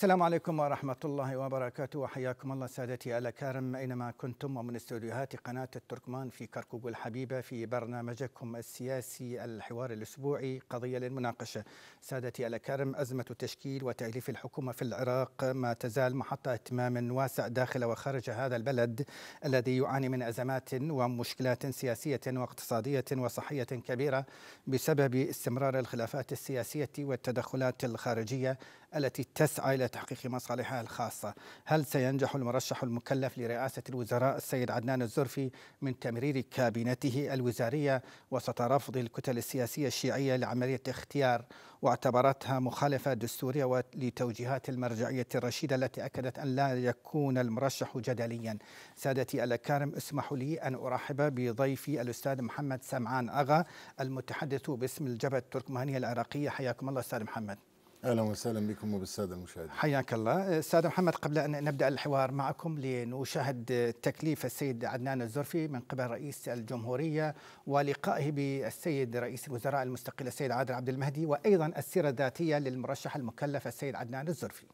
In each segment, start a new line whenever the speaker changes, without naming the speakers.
السلام عليكم ورحمة الله وبركاته. وحياكم الله سادتي الأكارم أينما كنتم ومن استوديوهات قناة التركمان في كركوك الحبيبة في برنامجكم السياسي الحوار الأسبوعي قضية للمناقشة. سادتي الأكارم أزمة تشكيل وتأليف الحكومة في العراق ما تزال محط اهتمام واسع داخل وخارج هذا البلد الذي يعاني من أزمات ومشكلات سياسية واقتصادية وصحية كبيرة بسبب استمرار الخلافات السياسية والتدخلات الخارجية التي تسعى إلى تحقيق مصالحها الخاصة. هل سينجح المرشح المكلف لرئاسة الوزراء السيد عدنان الزرفي من تمرير كابينته الوزارية وسط رفض الكتل السياسية الشيعية لعملية اختيار؟ واعتبرتها مخالفة دستورية لتوجيهات المرجعية الرشيدة التي أكدت أن لا يكون المرشح جدليا. سادتي الأكارم اسمحوا لي أن أرحب بضيفي الأستاذ محمد سمعان أغا المتحدث باسم الجبهة التركمانية العراقية. حياكم الله أستاذ محمد.
أهلا وسهلا بكم وبالسادة المشاهدين.
حياك الله، أستاذ محمد قبل أن نبدأ الحوار معكم لنشاهد تكليف السيد عدنان الزرفي من قبل رئيس الجمهورية ولقائه بالسيد رئيس الوزراء المستقل السيد عادل عبد المهدي وأيضا السيرة الذاتية للمرشح المكلف السيد عدنان الزرفي.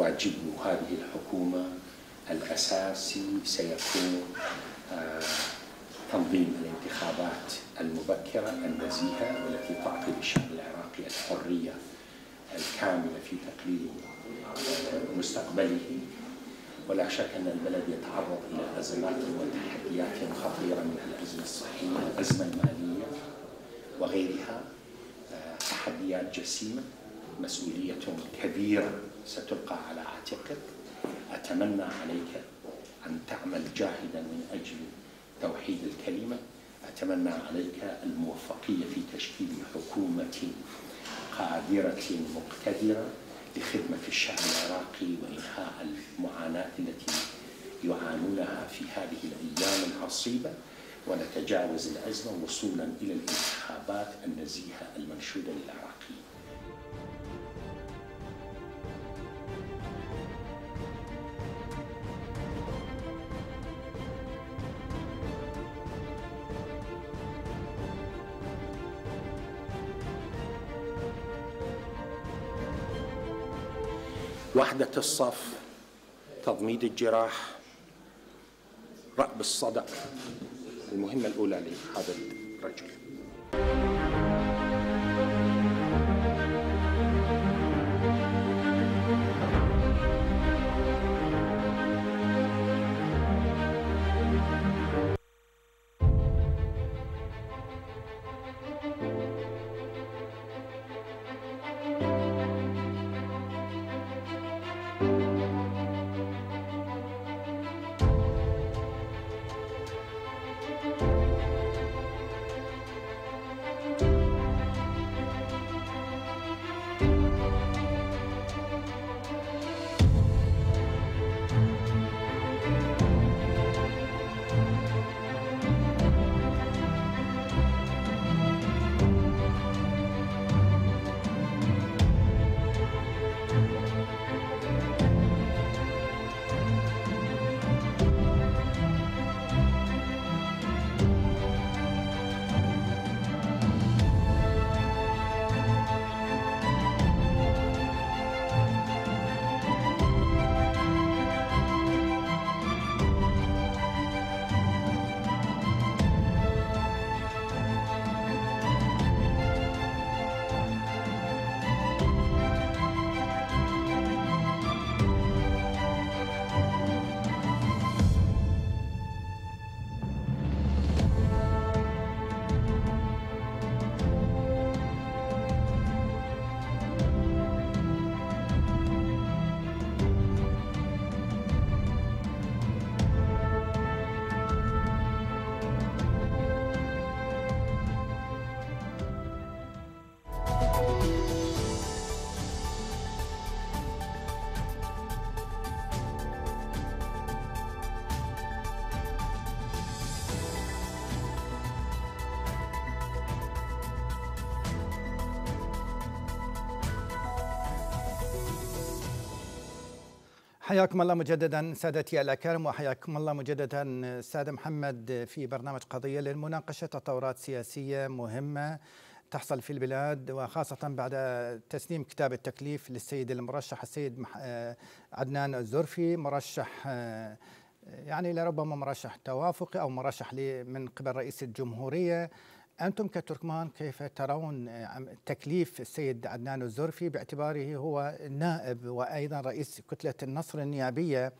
واجب هذه الحكومة الأساسي سيكون تنظيم الانتخابات المبكرة النزيهة والتي تعطي للشعب العراقي الحرية الكاملة في تقليد مستقبله. ولا شك أن البلد يتعرض إلى أزمات وتحديات خطيرة من الأزمة الصحية الأزمة المالية وغيرها تحديات جسيمة مسؤولية كبيرة ستلقى على عاتقك. أتمنى عليك أن تعمل جاهدا من أجل توحيد الكلمة. أتمنى عليك الموفقية في تشكيل حكومة قادرة مقتدرة لخدمة الشعب العراقي وإنهاء المعاناة التي يعانونها في هذه الأيام العصيبة. ونتجاوز الأزمة وصولا إلى الانتخابات النزيهة المنشودة للعراقيين وحدة الصف تضميد الجراح رأب الصدع المهمة الأولى لهذا الرجل.
حياكم الله مجددا سادتي الأكارم وحياكم الله مجددا ساده محمد في برنامج قضية للمناقشة تطورات سياسيه مهمة تحصل في البلاد وخاصة بعد تسليم كتاب التكليف للسيد المرشح السيد عدنان الزرفي مرشح يعني لربما مرشح توافقي أو مرشح من قبل رئيس الجمهورية. أنتم كتركمان كيف ترون آه، تكليف السيد عدنان الزرفي؟ باعتباره هو نائب وأيضا رئيس كتلة النصر النيابية.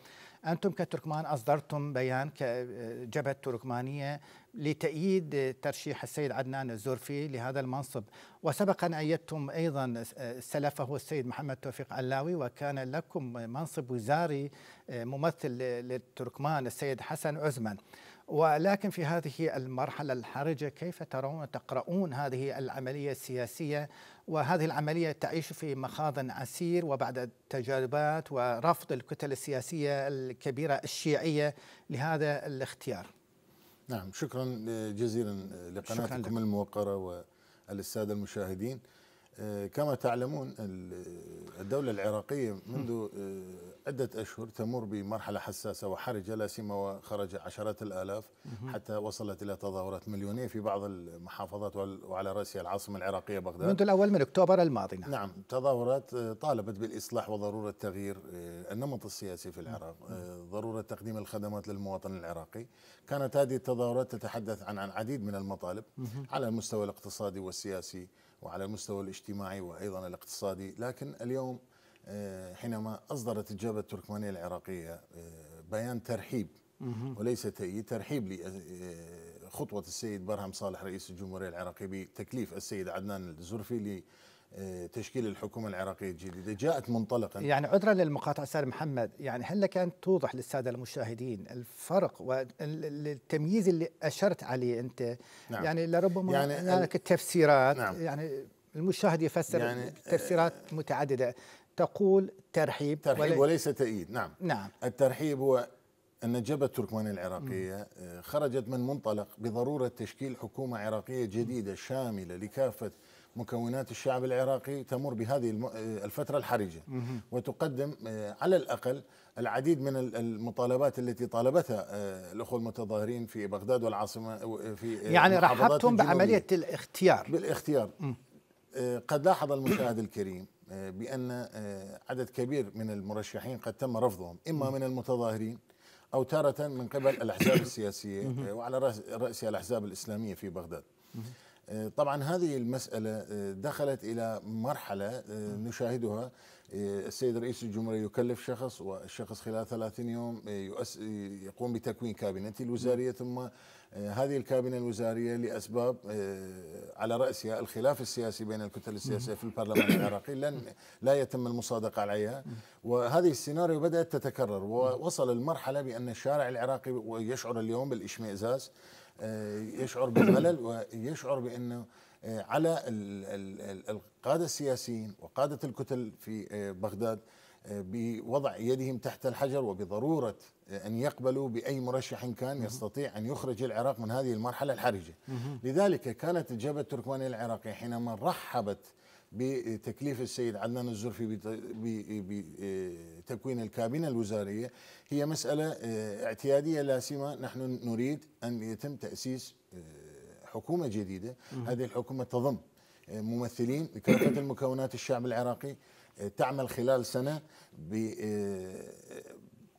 أنتم كتركمان أصدرتم بيان كجبهة تركمانية لتأييد ترشيح السيد عدنان الزرفي لهذا المنصب. وسبق أن أيدتم أيضا سلفه السيد محمد توفيق علاوي وكان لكم منصب وزاري ممثل للتركمان السيد حسن عزمان ولكن في هذه المرحلة الحرجة كيف ترون تقرؤون هذه العملية السياسية؟ وهذه العملية تعيش في مخاض عسير وبعد تجاربات ورفض الكتل السياسية الكبيرة الشيعية لهذا الاختيار.
نعم شكرا جزيلا لقناتكم الموقرة والسادة المشاهدين. آه، كما تعلمون الدولة العراقية منذ آه، عدة أشهر تمر بمرحلة حساسة وحرجة لا سيما وخرج عشرات الآلاف حتى وصلت إلى تظاهرات مليونية في بعض المحافظات وعلى رأسها العاصمة العراقية بغداد.
منذ الأول من أكتوبر الماضي
نعم, نعم تظاهرات آه، طالبت بالإصلاح وضرورة تغيير النمط السياسي في العراق ضرورة تقديم الخدمات للمواطن العراقي. كانت هذه التظاهرات تتحدث عن عديد من المطالب على المستوى الاقتصادي والسياسي وعلى المستوى الاجتماعي وأيضا الاقتصادي، لكن اليوم آه، حينما أصدرت الجبهة التركمانية العراقية آه، بيان ترحيب وليس تأييد ترحيب لخطوه السيد برهم صالح رئيس الجمهورية العراقي بتكليف السيد عدنان الزرفي تشكيل الحكومة العراقية الجديدة. جاءت منطلقا.
يعني عذرا للمقاطعة أستاذ محمد يعني هل لك أن توضح للسادة المشاهدين الفرق والتمييز اللي أشرت عليه أنت؟ يعني, يعني لربما يعني هناك التفسيرات نعم. يعني المشاهد يفسر يعني تفسيرات متعددة. تقول ترحيب
ترحيب ولي وليس تأييد. نعم.
نعم.
الترحيب هو أن الجبهة التركمانية العراقية آه، خرجت من منطلق بضرورة تشكيل حكومة عراقية جديدة شاملة لكافة مكونات الشعب العراقي تمر بهذه الفترة الحرجة. وتقدم آه، على الأقل العديد من المطالبات التي طالبتها آه، الأخوة المتظاهرين في بغداد والعاصمة
آه، في يعني رحبتم بعملية الاختيار.
بالاختيار. قد لاحظ المشاهد الكريم بأن عدد كبير من المرشحين قد تم رفضهم إما من المتظاهرين أو تارة من قبل الأحزاب السياسية وعلى رأسها الأحزاب الإسلامية في بغداد. طبعا هذه المسألة آه، دخلت إلى مرحلة آه، نشاهدها آه، السيد رئيس الجمهورية يكلف شخص والشخص خلال 30 يوم يقوم بتكوين كابينة الوزارية. ثم هذه الكابينة الوزارية لأسباب على رأسها الخلاف السياسي بين الكتل السياسية في البرلمان العراقي لن لا يتم المصادقة عليها. وهذه السيناريو بدأت تتكرر ووصل المرحلة بأن الشارع العراقي يشعر اليوم بالإشمئزاز. آه، يشعر بالملل ويشعر بأنه آه، على القادة السياسيين وقادة الكتل في آه، بغداد بوضع يدهم تحت الحجر وبضرورة أن يقبلوا بأي مرشح كان يستطيع أن يخرج العراق من هذه المرحلة الحرجة. لذلك كانت الجبهه التركمانيه العراقية حينما رحبت بتكليف السيد عدنان الزرفي بتكوين الكابينة الوزارية. هي مسألة آه، اعتيادية لا سيما نحن نريد أن يتم تأسيس آه، حكومة جديدة. هذه الحكومة تضم آه، ممثلين لكافه المكونات الشعب العراقي تعمل خلال سنة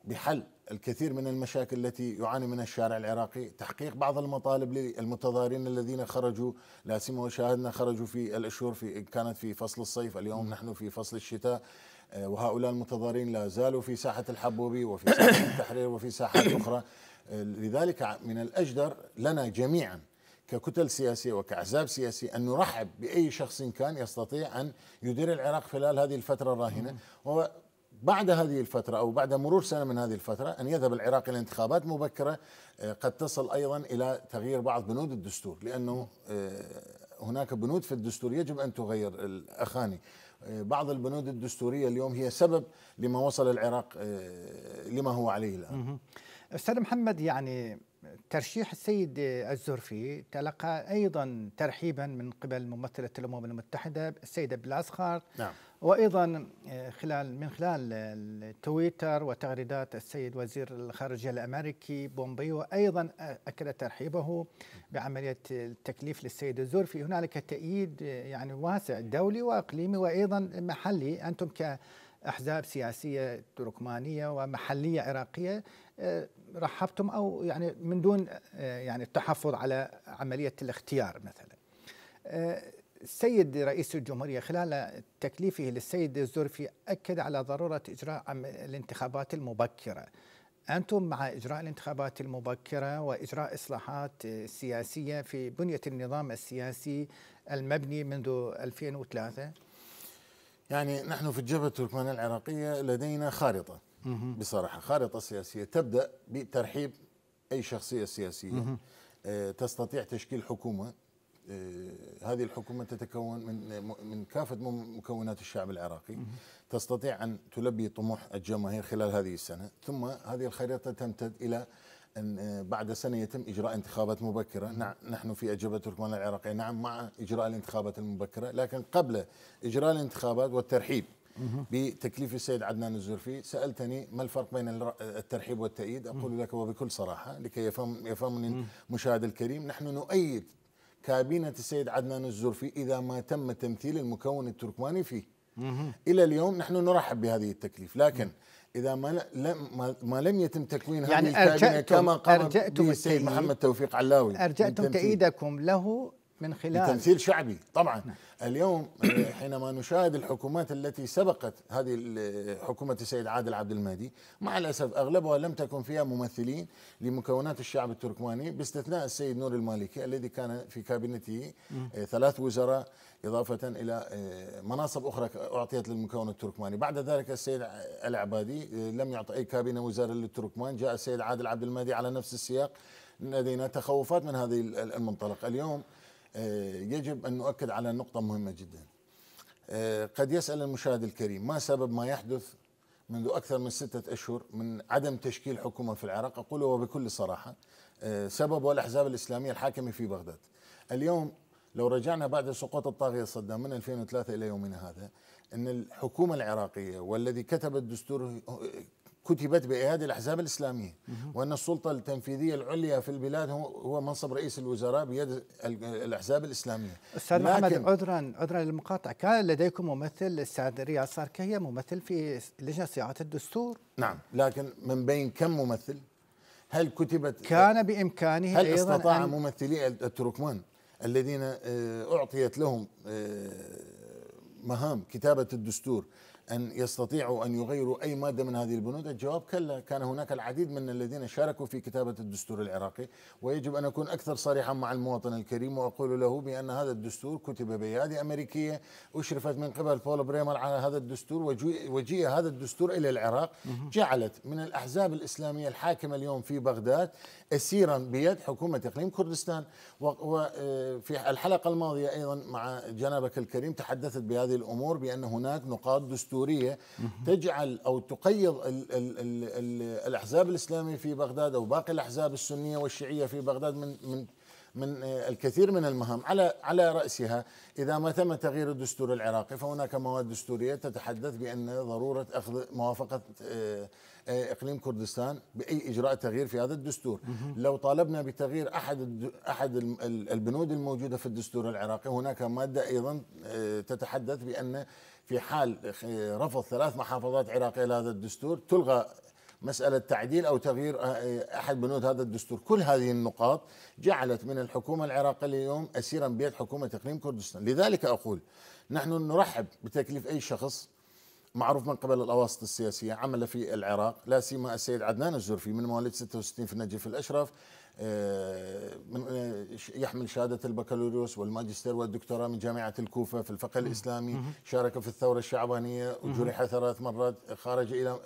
بحل الكثير من المشاكل التي يعاني منها الشارع العراقي. تحقيق بعض المطالب للمتظاهرين الذين خرجوا لا سيما وشاهدنا خرجوا في الأشهر في كانت في فصل الصيف اليوم نحن في فصل الشتاء. آه، وهؤلاء المتظاهرين لا زالوا في ساحة الحبوبي وفي ساحة التحرير وفي ساحات أخرى. آه، لذلك من الأجدر لنا جميعا ككتل سياسية وكأحزاب سياسية أن نرحب بأي شخص كان يستطيع أن يدير العراق خلال هذه الفترة الراهنة. بعد هذه الفترة أو بعد مرور سنة من هذه الفترة أن يذهب العراق إلى انتخابات مبكرة آه، قد تصل أيضا إلى تغيير بعض بنود الدستور لأنه آه، هناك بنود في الدستور يجب أن تغير الأخاني آه، بعض البنود الدستورية اليوم هي سبب لما وصل العراق لما هو عليه الآن.
أستاذ محمد يعني ترشيح السيد الزرفي تلقى أيضا ترحيبا من قبل ممثلة الأمم المتحدة السيدة بلاسخار
نعم.
وأيضا آه، خلال من خلال التويتر وتغريدات السيد وزير الخارجية الأمريكي بومبيو أيضا أكد ترحيبه بعملية التكليف للسيد الزرفي هنالك تأييد آه، يعني واسع دولي وإقليمي وأيضا محلي. أنتم كأحزاب سياسية تركمانية ومحلية عراقية آه، رحبتم أو يعني من دون يعني التحفظ على عملية الاختيار مثلا. السيد رئيس الجمهورية خلال تكليفه للسيد الزرفي أكد على ضرورة إجراء الانتخابات المبكرة. أنتم مع إجراء الانتخابات المبكرة وإجراء إصلاحات سياسية في بنية النظام السياسي المبني منذ 2003
يعني نحن في الجبهة التركمانية العراقية لدينا خارطة. بصراحة خارطة سياسية تبدأ بترحيب أي شخصية سياسية. آه، تستطيع تشكيل حكومة. هذه الحكومة تتكون من من كافة مكونات الشعب العراقي تستطيع أن تلبي طموح الجماهير خلال هذه السنة. ثم هذه الخريطة تمتد إلى أن آه، بعد سنة يتم إجراء انتخابات مبكرة. نحن في أجوبة تركمان العراقية. نعم مع إجراء الانتخابات المبكرة لكن قبل إجراء الانتخابات والترحيب بتكليف السيد عدنان الزرفي سألتني ما الفرق بين الترحيب والتأييد؟ أقول لك وبكل صراحة لكي يفهم يفهمني المشاهد الكريم نحن نؤيد كابينة السيد عدنان الزرفي إذا ما تم تمثيل المكون التركماني فيه. إلى اليوم نحن نرحب بهذه التكليف لكن إذا ما لم ما لم يتم تكوين
يعني هذه الكابينة كما قام
السيد محمد توفيق علاوي
أرجعتم تأييدكم له من خلال.
بتمثيل شعبي طبعا. نعم. اليوم آه، حينما نشاهد الحكومات التي سبقت هذه حكومة السيد عادل عبد المهدي مع الأسف أغلبها لم تكن فيها ممثلين لمكونات الشعب التركماني باستثناء السيد نور المالكي الذي كان في كابينته آه، ثلاث وزراء إضافة إلى آه، مناصب أخرى أعطيت للمكون التركماني. بعد ذلك السيد العبادي لم يعطي أي كابينة وزارة للتركمان جاء السيد عادل عبد المهدي على نفس السياق. لدينا تخوفات من هذه المنطلق. اليوم آه، يجب أن نؤكد على نقطة مهمة جدا. آه، قد يسأل المشاهد الكريم ما سبب ما يحدث منذ أكثر من ستة أشهر من عدم تشكيل حكومة في العراق؟ أقوله وبكل صراحة آه، سببه الأحزاب الإسلامية الحاكمة في بغداد. اليوم لو رجعنا بعد سقوط الطاغية صدام من 2003 إلى يومنا هذا أن الحكومة العراقية والذي كتب الدستور كتبت بأيادي الأحزاب الإسلامية وأن السلطة التنفيذية العليا في البلاد هو منصب رئيس الوزراء بيد الأحزاب الإسلامية.
أستاذ محمد عذرا عذرا للمقاطعة. كان لديكم ممثل السيد رياض صاركية ممثل في لجنة صياغة الدستور؟
نعم لكن من بين كم ممثل؟ هل كتبت
كان بإمكانه
هل أيضا استطاع ممثلي التركمان الذين آه، أعطيت لهم آه، مهام كتابة الدستور أن يستطيعوا أن يغيروا أي مادة من هذه البنود؟ الجواب كلا كان هناك العديد من الذين شاركوا في كتابة الدستور العراقي ويجب أن أكون أكثر صريحا مع المواطن الكريم وأقول له بأن هذا الدستور كتب بأيادي أمريكية أشرفت من قبل بول بريمر على هذا الدستور وجيء هذا الدستور إلى العراق جعلت من الأحزاب الإسلامية الحاكمة اليوم في بغداد أسيرا بيد حكومة إقليم كردستان. وفي آه، الحلقة الماضية أيضا مع جنابك الكريم تحدثت بهذه الأمور بأن هناك نقاط دستورية تجعل أو تقيض ال ال ال الأحزاب الإسلامية في بغداد أو باقي الأحزاب السنية والشيعية في بغداد من من من آه، الكثير من المهام. على على رأسها إذا ما تم تغيير الدستور العراقي فهناك مواد دستورية تتحدث بأن ضرورة أخذ موافقة آه، إقليم كردستان بأي إجراء تغيير في هذا الدستور. لو طالبنا بتغيير أحد أحد البنود الموجودة في الدستور العراقي هناك مادة أيضا تتحدث بأن في حال رفض ثلاث محافظات عراقية لهذا الدستور تلغى مسألة تعديل أو تغيير أحد بنود هذا الدستور. كل هذه النقاط جعلت من الحكومة العراقية اليوم أسيرا بيد حكومة إقليم كردستان. لذلك أقول نحن نرحب بتكليف أي شخص معروف من قبل الأواسط السياسية عمل في العراق لا سيما السيد عدنان الزرفي من مواليد 66 في النجف الأشرف آه، من آه، يحمل شهادة البكالوريوس والماجستير والدكتوراه من جامعة الكوفة في الفقه الإسلامي شارك في الثورة الشعبانية وجرح ثلاث مرات خرج إلى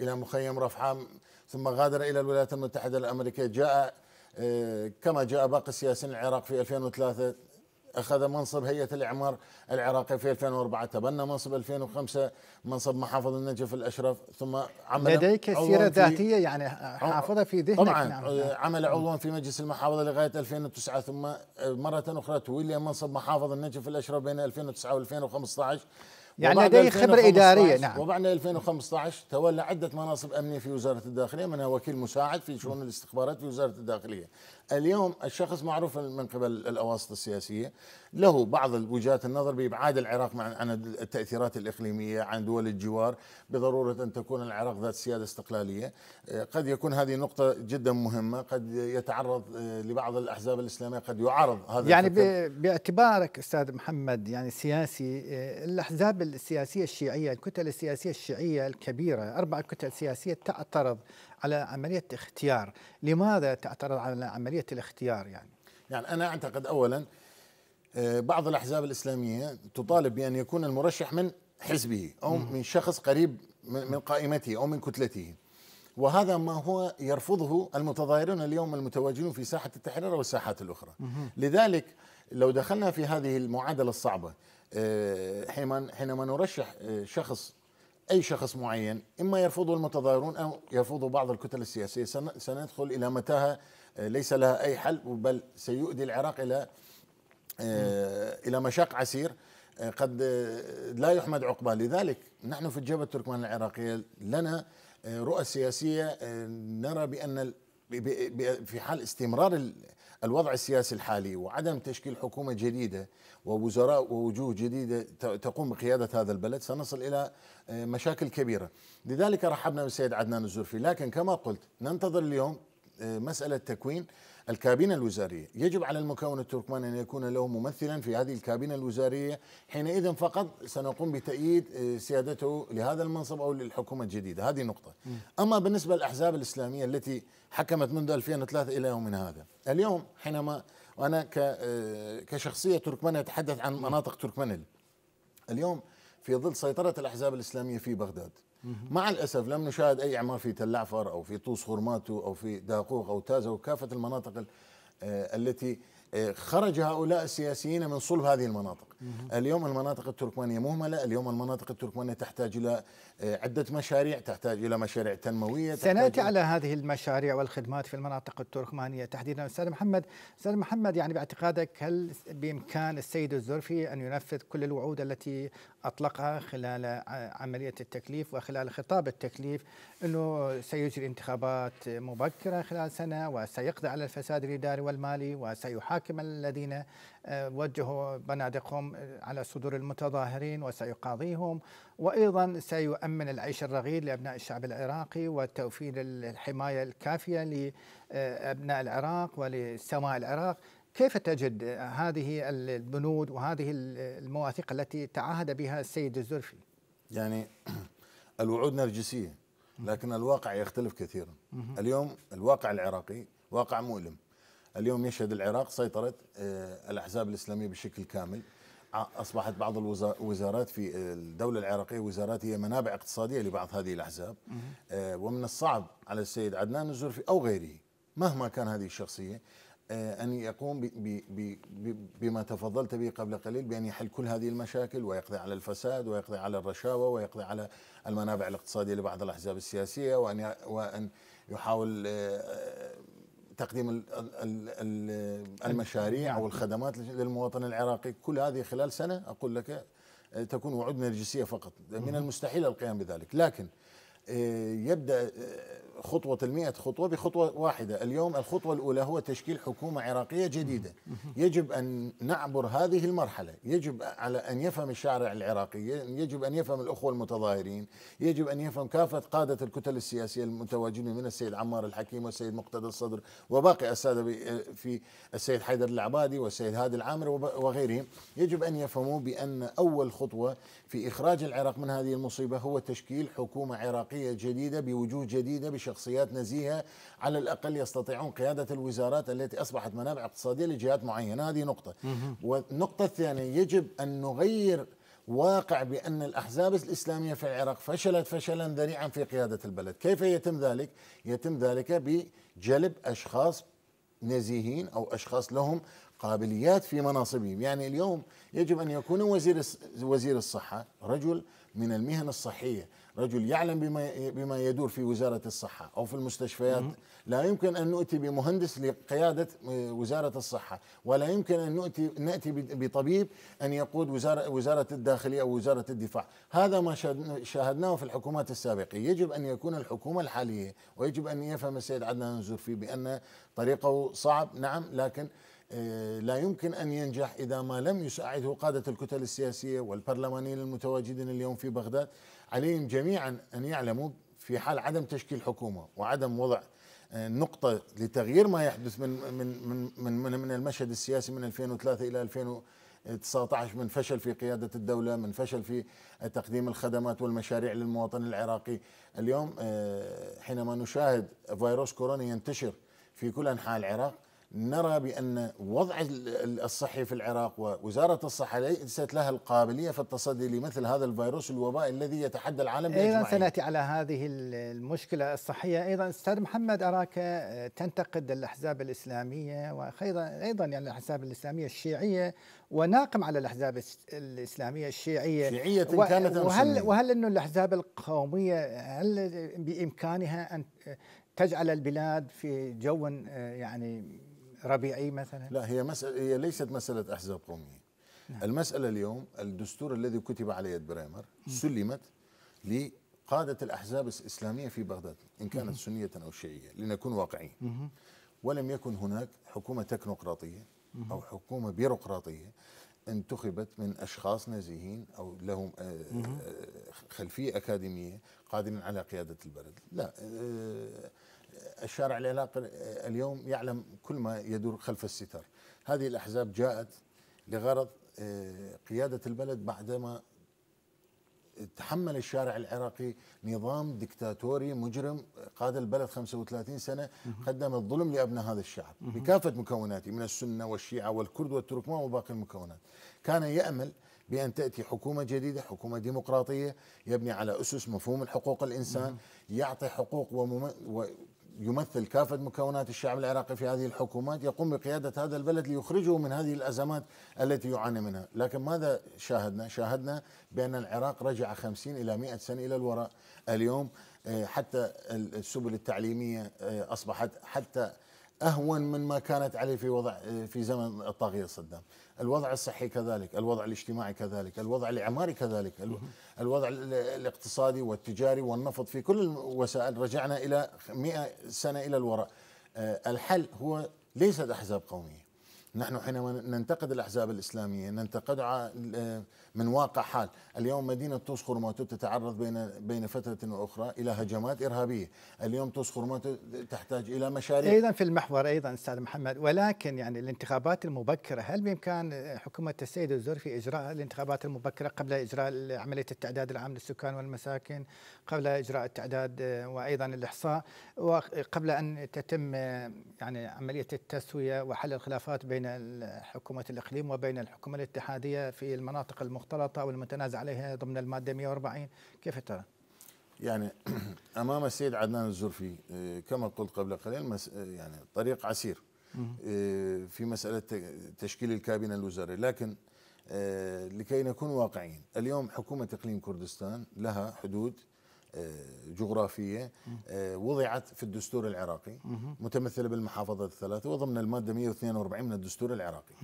إلى مخيم رفحام ثم غادر إلى الولايات المتحدة الأمريكية. جاء آه، كما جاء باقي السياسيين العراق في 2003 أخذ منصب هيئة الإعمار العراقي في 2004 تبنى منصب 2005 منصب محافظ النجف الأشرف ثم
عمل لديك سيرة ذاتية يعني حافظة في ذهنك.
طبعا نعم. عمل عضوا في مجلس المحافظة لغاية 2009 ثم مرة أخرى تولي منصب محافظ النجف الأشرف بين 2009 و 2015
يعني لديه خبرة إدارية نعم.
وبعد 2015 تولى عدة مناصب أمنية في وزارة الداخلية منها وكيل مساعد في شؤون الاستخبارات في وزارة الداخلية. اليوم الشخص معروف من قبل الأواسط السياسية له بعض وجهات النظر بإبعاد العراق عن التأثيرات الإقليمية عن دول الجوار بضرورة أن تكون العراق ذات سيادة استقلالية. قد يكون هذه نقطة جدا مهمة قد يتعرض لبعض الأحزاب الإسلامية قد يعارض هذا
يعني بإعتبارك أستاذ محمد يعني سياسي الأحزاب السياسية الشيعية الكتل السياسية الشيعية الكبيرة أربع كتل سياسية تعترض على عملية اختيار. لماذا تعترض على عملية الاختيار يعني؟
يعني أنا أعتقد أولا آه، بعض الأحزاب الإسلامية تطالب بأن يكون المرشح من حزبه أو من شخص قريب من قائمته أو من كتلته. وهذا ما هو يرفضه المتظاهرون اليوم المتواجدون في ساحة التحرير والساحات الأخرى. لذلك لو دخلنا في هذه المعادلة الصعبة آه، حينما نرشح آه، شخص أي شخص معين إما يرفضه المتظاهرون أو يرفضه بعض الكتل السياسية. سندخل إلى متاهة آه، ليس لها أي حل بل سيؤدي العراق إلى إلى مشاق عسير قد لا يحمد عقباه. لذلك نحن في الجبهة التركمانية العراقية لنا رؤى سياسية نرى بأن في حال استمرار الوضع السياسي الحالي وعدم تشكيل حكومة جديدة ووزراء ووجوه جديدة تقوم بقيادة هذا البلد سنصل إلى آه، مشاكل كبيرة، لذلك رحبنا بالسيد عدنان الزرفي، لكن كما قلت ننتظر اليوم آه، مسألة تكوين. الكابينة الوزارية، يجب على المكون التركماني أن يكون له ممثلا في هذه الكابينة الوزارية، حينئذ فقط سنقوم بتأييد آه، سيادته لهذا المنصب أو للحكومة الجديدة، هذه نقطة. أما بالنسبة للأحزاب الإسلامية التي حكمت منذ 2003 إلى يومنا هذا، اليوم حينما وأنا آه، كشخصية تركمانية أتحدث عن مناطق تركمانيل اليوم في ظل سيطرة الأحزاب الإسلامية في بغداد مع الأسف لم نشاهد أي اعمار في تل عفر أو في طوس خرماتو أو في داقوق أو تازا وكافة المناطق آه، التي آه، خرج هؤلاء السياسيين من صلب هذه المناطق. اليوم المناطق التركمانية مهملة اليوم المناطق التركمانية تحتاج إلى آه، عدة مشاريع تحتاج إلى مشاريع تنموية
سنأتي على هذه المشاريع والخدمات في المناطق التركمانية تحديدا. أستاذ محمد أستاذ محمد يعني باعتقادك هل بإمكان السيد الزرفي أن ينفذ كل الوعود التي أطلقها خلال عملية التكليف وخلال خطاب التكليف أنه سيجري انتخابات مبكرة خلال سنة وسيقضي على الفساد الإداري والمالي وسيحاكم الذين آه، وجهوا بنادقهم على صدور المتظاهرين وسيقاضيهم وأيضا سيؤمن العيش الرغيد لأبناء الشعب العراقي وتوفير الحماية الكافية لأبناء العراق ولسماء العراق. كيف تجد هذه البنود وهذه المواثيق التي تعهد بها السيد الزرفي؟
يعني الوعود نرجسية لكن الواقع يختلف كثيرا. اليوم الواقع العراقي واقع مؤلم. اليوم يشهد العراق سيطرة آه، الأحزاب الإسلامية بشكل كامل. أصبحت بعض الوزارات في الدولة العراقية وزارات هي منابع اقتصادية لبعض هذه الأحزاب. آه، ومن الصعب على السيد عدنان الزرفي أو غيره مهما كان هذه الشخصية آه، أن يقوم بما تفضلت به قبل قليل بأن يحل كل هذه المشاكل ويقضي على الفساد ويقضي على الرشاوى ويقضي على المنابع الاقتصادية لبعض الأحزاب السياسية وأن وأن يحاول تقديم المشاريع أو الخدمات للمواطن العراقي كل هذه خلال سنة أقول لك تكون وعود نرجسية فقط من المستحيل القيام بذلك. لكن آه، يبدأ آه، خطوة المئة خطوة بخطوة واحدة. اليوم الخطوة الأولى هو تشكيل حكومة عراقية جديدة. يجب أن نعبر هذه المرحلة. يجب على أن يفهم الشارع العراقي يجب أن يفهم الأخوة المتظاهرين يجب أن يفهم كافة قادة الكتل السياسية المتواجدين من السيد عمار الحكيم والسيد مقتدى الصدر وباقي السادة في السيد حيدر العبادي والسيد هادي العامر وغيرهم. يجب أن يفهموا بأن أول خطوة في إخراج العراق من هذه المصيبة هو تشكيل حكومة عراقية جديدة بوجوه جديدة بشخصيات نزيهة على الأقل يستطيعون قيادة الوزارات التي أصبحت منابع اقتصادية لجهات معينة. هذه نقطة. والنقطة الثانية يجب أن نغير واقع بأن الأحزاب الإسلامية في العراق فشلت فشلا ذريعا في قيادة البلد. كيف يتم ذلك؟ يتم ذلك بجلب أشخاص نزيهين أو أشخاص لهم قابليات في مناصبهم. يعني اليوم يجب أن يكون وزير وزير الصحة رجل من المهن الصحية. رجل يعلم بما بما يدور في وزارة الصحة أو في المستشفيات لا يمكن أن نؤتي بمهندس لقيادة وزارة الصحة ولا يمكن أن نؤتي نأتي بطبيب أن يقود وزاره وزارة الداخلية أو وزارة الدفاع. هذا ما شاهدناه في الحكومات السابقة. يجب أن يكون الحكومة الحالية ويجب أن يفهم السيد عدنان الزرفي بأن طريقه صعب نعم لكن آه، لا يمكن أن ينجح إذا ما لم يساعده قادة الكتل السياسية والبرلمانيين المتواجدين اليوم في بغداد. عليهم جميعا أن يعلموا في حال عدم تشكيل حكومة وعدم وضع آه، نقطة لتغيير ما يحدث من من من من من المشهد السياسي من 2003 إلى 2019 من فشل في قيادة الدولة من فشل في تقديم الخدمات والمشاريع للمواطن العراقي. اليوم آه، حينما نشاهد فيروس كورونا ينتشر في كل أنحاء العراق نرى بأن وضع الصحي في العراق ووزارة الصحة ليست لها القابلية في التصدي لمثل هذا الفيروس الوباء الذي يتحدى العالم
أيضا سنأتي على هذه المشكلة الصحية. أيضا أستاذ محمد أراك تنتقد الأحزاب الإسلامية وأيضا أيضا يعني الأحزاب الإسلامية الشيعية وناقم على الأحزاب الإسلامية الشيعية.
شيعية كانت
وهل وهل أنه الأحزاب القومية هل بإمكانها أن تجعل البلاد في جو يعني ربيعي مثلا؟
لا هي مسألة هي ليست مسألة أحزاب قومية. نعم. المسألة اليوم الدستور الذي كتب على يد بريمر سلمت لقادة الأحزاب الإسلامية في بغداد إن كانت سنية أو شيعية لنكون واقعيين. ولم يكن هناك حكومة تكنوقراطية أو حكومة بيروقراطية انتخبت من أشخاص نزيهين أو لهم آه، آه، خلفية أكاديمية قادرين على قيادة البلد. لا آه، الشارع العراقي اليوم يعلم كل ما يدور خلف الستار. هذه الأحزاب جاءت لغرض آه، قيادة البلد بعدما تحمل الشارع العراقي نظام دكتاتوري مجرم قاد البلد 35 سنة قدم الظلم لأبناء هذا الشعب بكافة مكوناته من السنة والشيعة والكرد والتركمان وباقي المكونات؟ كان يأمل بأن تأتي حكومة جديدة حكومة ديمقراطية يبني على أسس مفهوم الحقوق الإنسان يعطي حقوق ومم... يمثل كافة مكونات الشعب العراقي في هذه الحكومات يقوم بقيادة هذا البلد ليخرجه من هذه الأزمات التي يعاني منها لكن ماذا شاهدنا؟ شاهدنا بأن العراق رجع 50 إلى 100 سنة إلى الوراء اليوم آه، حتى السبل التعليمية آه، أصبحت حتى أهون من ما كانت عليه في وضع آه، في زمن الطاغية صدام الوضع الصحي كذلك الوضع الاجتماعي كذلك الوضع الإعماري كذلك الوضع الاقتصادي والتجاري والنفط في كل الوسائل رجعنا إلى 100 سنة إلى الوراء. آه، الحل هو ليست أحزاب قومية. نحن حينما ننتقد الأحزاب الإسلامية ننتقدها من واقع حال. اليوم مدينة طوس خرماتو تتعرض بين بين فترة وأخرى إلى هجمات إرهابية. اليوم طوس خرماتو تحتاج إلى مشاريع.
أيضا في المحور أيضا أستاذ محمد. ولكن يعني الانتخابات المبكرة هل بإمكان حكومة السيد الزرفي إجراء الانتخابات المبكرة قبل إجراء عملية التعداد العام للسكان والمساكن قبل إجراء التعداد وأيضا الإحصاء وقبل أن تتم يعني عملية التسوية وحل الخلافات بين حكومة الإقليم وبين الحكومة الاتحادية في المناطق المختلطة والمتنازع عليها ضمن المادة 140 كيف ترى؟
يعني أمام السيد عدنان الزرفي آه، كما قلت قبل قليل آه، يعني طريق عسير آه، في مسألة تشكيل الكابينة الوزاري لكن لكي نكون واقعيين اليوم حكومة إقليم كردستان لها حدود جغرافية آه، وضعت في الدستور العراقي متمثلة بالمحافظة الثلاثة وضمن المادة 142 من الدستور العراقي.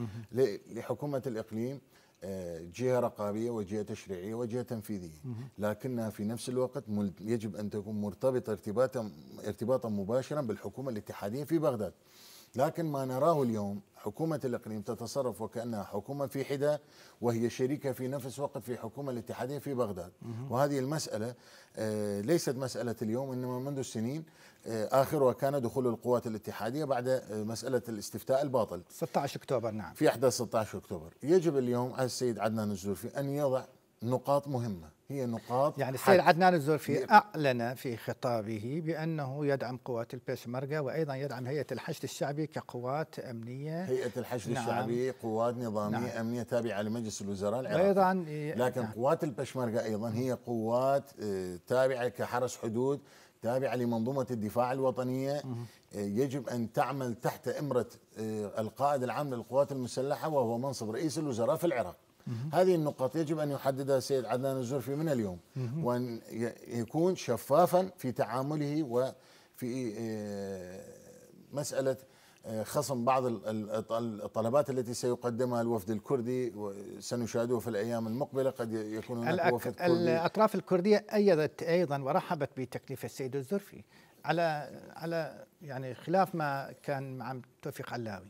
لحكومة الإقليم آه، جهة رقابية وجهة تشريعية وجهة تنفيذية. لكنها في نفس الوقت يجب أن تكون مرتبطة ارتباطا ارتباطا مباشرا بالحكومة الاتحادية في بغداد. لكن ما نراه اليوم حكومة الإقليم تتصرف وكأنها حكومة في حدة وهي شريكة في نفس الوقت في حكومة الاتحادية في بغداد. وهذه المسألة آه، ليست مسألة اليوم إنما منذ السنين آه، آخرها كان دخول القوات الاتحادية بعد آه، مسألة الاستفتاء الباطل.
16 أكتوبر نعم.
في أحداث 16 أكتوبر. يجب اليوم على السيد عدنان الزلفي أن يضع نقاط مهمة. هي نقاط
يعني السيد عدنان الزرفي أعلن في خطابه بأنه يدعم قوات البيشمركة وأيضا يدعم هيئة الحشد الشعبي كقوات أمنية.
هيئة الحشد نعم. الشعبي قوات نظامية نعم. أمنية تابعة لمجلس الوزراء العراقي.
أيضا
لكن نعم. قوات البيشمركة أيضا هي قوات آه، تابعة كحرس حدود تابعة لمنظومة الدفاع الوطنية. آه، يجب أن تعمل تحت إمرة آه، القائد العام للقوات المسلحة وهو منصب رئيس الوزراء في العراق. هذه النقط يجب أن يحددها السيد عدنان الزرفي من اليوم وأن يكون شفافا في تعامله وفي آه، مسألة آه، خصم بعض الطلبات التي سيقدمها الوفد الكردي وسنشاهده في الأيام المقبلة قد يكون هناك وفد
كردي. الأطراف الكردية أيدت أيضا ورحبت بتكليف السيد الزرفي على على يعني خلاف ما كان مع توفيق علاوي.